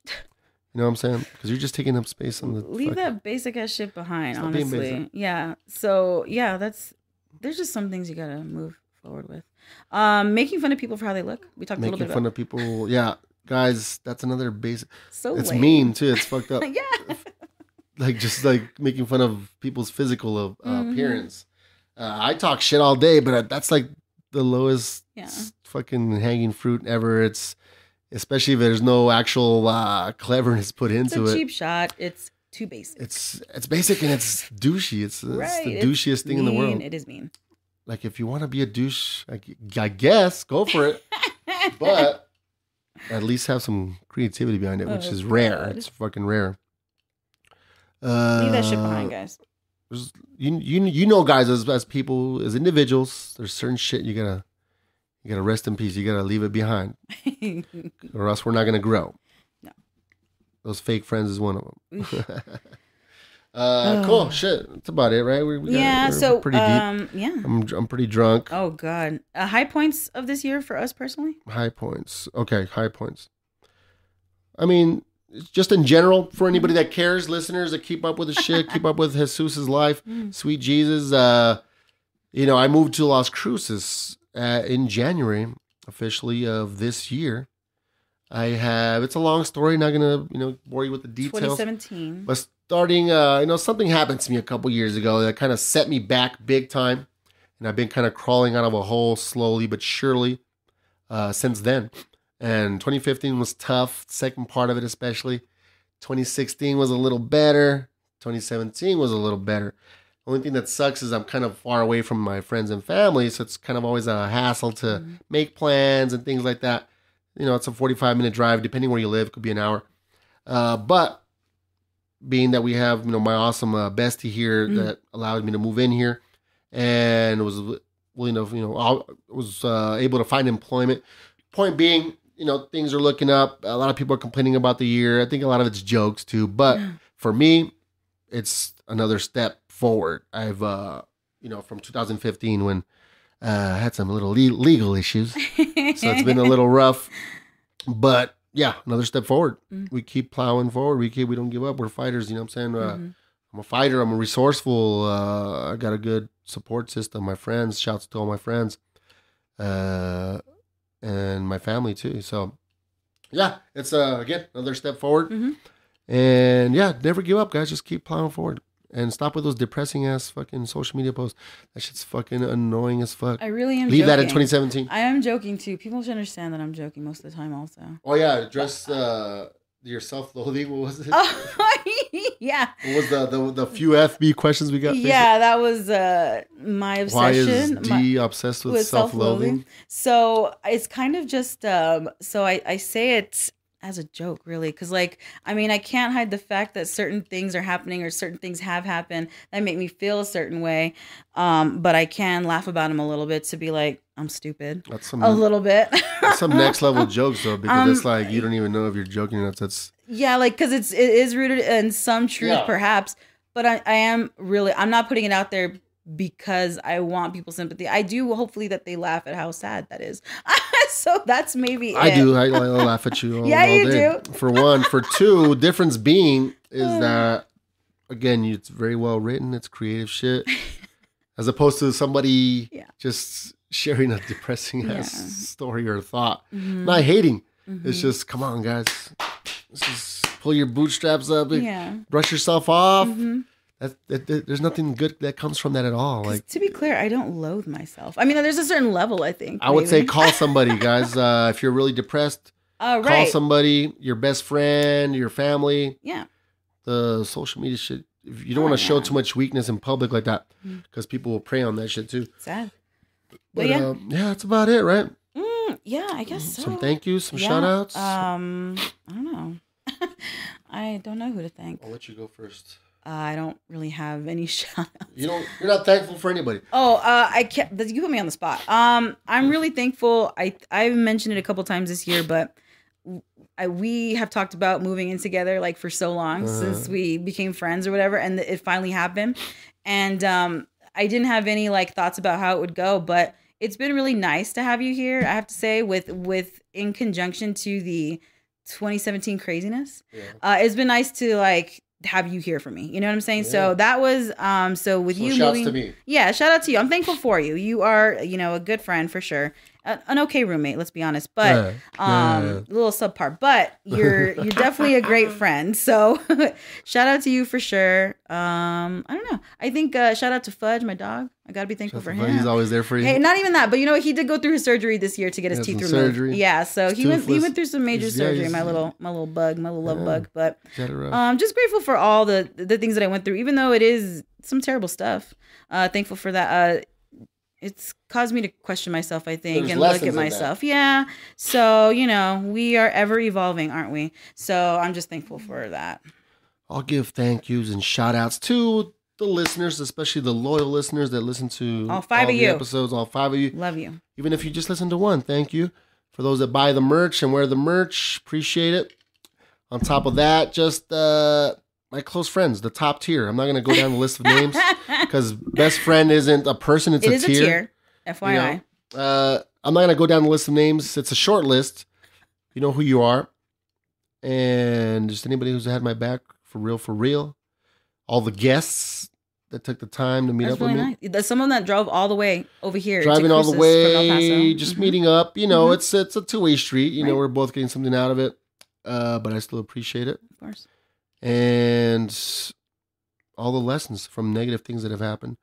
You know what I'm saying? Because you're just taking up space on the. Leave fucking- that basic ass shit behind, Stop honestly. Yeah. So yeah, that's there's just some things you gotta move forward with. Um, making fun of people for how they look. We talked a little bit Making fun about of people. Yeah, guys, that's another basic. so it's lame. mean too. It's fucked up. yeah. like just like making fun of people's physical uh, Mhm. appearance. Uh, I talk shit all day, but that's like the lowest Yeah. fucking hanging fruit ever. It's especially if there's no actual uh, cleverness put It's into a it. cheap shot. It's too basic. It's it's basic and it's douchey. It's, it's the It's douchiest thing in the world. It is mean. Like if you want to be a douche, I, I guess go for it, but at least have some creativity behind it, which Oh, is rare. God. It's fucking rare. Uh, Leave that shit behind, guys. There's- you you you know guys as as people as individuals there's certain shit you gotta you gotta rest in peace you gotta leave it behind or else we're not gonna grow No. those fake friends is one of them Uh, cool. Shit. That's about it, right? We, we got- yeah. we're So pretty deep. um, yeah. I'm I'm pretty drunk. Oh God. Uh, high points of this year for us personally. High points. Okay, high points. I mean, just in general for anybody that cares, listeners that keep up with the shit, keep up with Jesus's life, Mm. sweet Jesus. Uh, you know, I moved to Las Cruces uh, in January officially of this year. I have. It's a long story. Not gonna you know bore you with the details. 2017. But starting, uh, you know, something happened to me a couple years ago that kind of set me back big time, and I've been kind of crawling out of a hole slowly but surely uh, since then. And 2015 was tough, second part of it especially. 2016 was a little better. 2017 was a little better. Only thing that sucks is I'm kind of far away from my friends and family, so it's kind of always a hassle to Mhm. make plans and things like that. You know, it's a 45 minute drive, depending where you live, could be an hour. Uh, but being that we have, you know, my awesome uh, bestie here Mm. that allowed me to move in here and was willing to, you know, I was uh, able to find employment. Point being, you know, things are looking up. A lot of people are complaining about the year. I think a lot of it's jokes too. But for me, it's another step forward. I've, uh, you know, from 2015 when uh, I had some little le- legal issues. So it's been a little rough. But yeah, another step forward. Mm. We keep plowing forward. We keep, we don't give up. We're fighters. You know what I'm saying? Uh, Mhm. I'm a fighter. I'm a resourceful. Uh, I got a good support system. My friends, shouts to all my friends, uh, and my family too. So, yeah, it's uh, again another step forward. Mhm. And yeah, never give up, guys. Just keep plowing forward and stop with those depressing ass fucking social media posts. That shit's fucking annoying as fuck. I really am. Leave that in 2017. I am joking too. People should understand that I'm joking most of the time. Also. Oh yeah, address uh, your self-loathing. What was it? Oh yeah. What was the, the the few FB questions we got? Yeah, that was uh my Why is obsession. my- Dee obsessed with, with self-loathing? So it's kind of just um so I I say it as a joke really cuz like I mean I can't hide the fact that certain things are happening or certain things have happened that make me feel a certain way um but I can laugh about them a little bit to be like I'm stupid That's some a little bit some next level jokes though, because Um, it's like you don't even know if you're joking or not. That's Yeah, like because it's it is rooted in some truth, Yeah. perhaps. But I, I am really I'm not putting it out there because I want people's sympathy. I do hopefully that they laugh at how sad that is. so that's maybe I it. do. I, I laugh at you. All, Yeah, all you day. do. For one, for two, difference being is that again, it's very well written. It's creative shit, as opposed to somebody Yeah. just sharing a depressing ass Yeah. story or thought. Mhm, Not hating. It's mhm. just come on, guys. Just pull your bootstraps up. and yeah. Brush yourself off. Mhm. That, that, that- there's nothing good that comes from that at all. Like to be clear, I don't loathe myself. I mean, there's a certain level. I think I would say, call somebody, guys. Uh, if you're really depressed, Uh, call somebody, your best friend, your family. yeah. The social media shit. If you don't Oh, want to show too much weakness in public like that, because people will prey on that shit too. Sad. But, But yeah. um, yeah, that's about it, right? Mm, yeah, I guess so. Some thank yous, some Yeah, shout outs. Um, I don't know. I don't know who to thank. I'll let you go first. Uh, I don't really have any shout outs. You don't. You're not thankful for anybody. Oh, uh, I can't. You put me on the spot. Um, I'm really thankful. I I've mentioned it a couple times this year, but I, we have talked about moving in together like for so long Uh-huh. since we became friends or whatever, and it finally happened. And um, I didn't have any like thoughts about how it would go, but it's been really nice to have you here. I have to say, with with in conjunction to the 2017 craziness Yeah. uh, it's been nice to like have you here for me. You know what I'm saying? Yeah. So that was um so with So you shouts moving to me. Yeah, shout out to you. I'm thankful for you. You are, you know, a good friend for sure. A, an okay roommate, let's be honest, but Yeah, um yeah. a little subpar, but you're you're definitely a great friend. So shout out to you for sure. Um I don't know. I think uh shout out to Fudge, my dog. I got to be thankful for him. He's always there for you. Hey, not even that, but you know what? He did go through his surgery this year to get his teeth removed. surgery. Yeah, so he went he went through some major He's- surgery. he's- my little my little bug, my little love Yeah. bug. But He's had it rough. um, just grateful for all the the things that I went through, even though it is some terrible stuff. Uh, thankful for that. Uh, it's caused me to question myself, I think, There's and look at in that. myself. Yeah. So you know, we are ever evolving, aren't we? So I'm just thankful for that. I'll give thank yous and shout outs to the listeners, especially the loyal listeners that listen to All five of the you. episodes, all five of you. Love you. Even if you just listen to one, thank you. For those that buy the merch and wear the merch, appreciate it. On top of that, just uh my close friends, the top tier. I'm not gonna go down the list of names because best friend isn't a person; it's It a is tier. a tier. FYI. Uh, I'm not gonna go down the list of names. It's a short list. You know who you are, and just anybody who's had my back for real, for real. All the guests that took the time to meet That's up really with me, nice. Someone that drove all the way over here. driving all the Cruces from El way, just Mhm. meeting up. You know, Mhm. it's it's a two way street. You know, we're both getting something out of it, uh, but I still appreciate it. Of course. and all the lessons from negative things that have happened.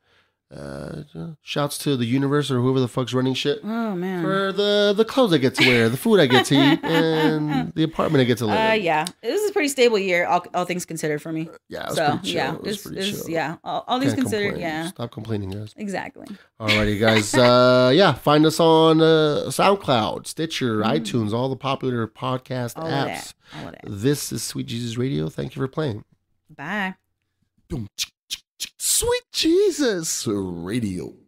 Uh, shouts to the universe or whoever the fuck's running shit Oh man. for the the clothes I get to wear, the food I get to eat, and the apartment I get to live. Uh, in. yeah, this is a pretty stable year, all, all things considered for me. yeah, it was so yeah, it's, it's- yeah, all, all things considered, complain. yeah, Stop complaining, guys. exactly. Alrighty, guys. uh, yeah, find us on uh, SoundCloud, Stitcher, Mm. iTunes, all the popular podcast All apps. that, all that. This is Sweet Jesus Radio. Thank you for playing. Bye. Sweet Jesus Radio.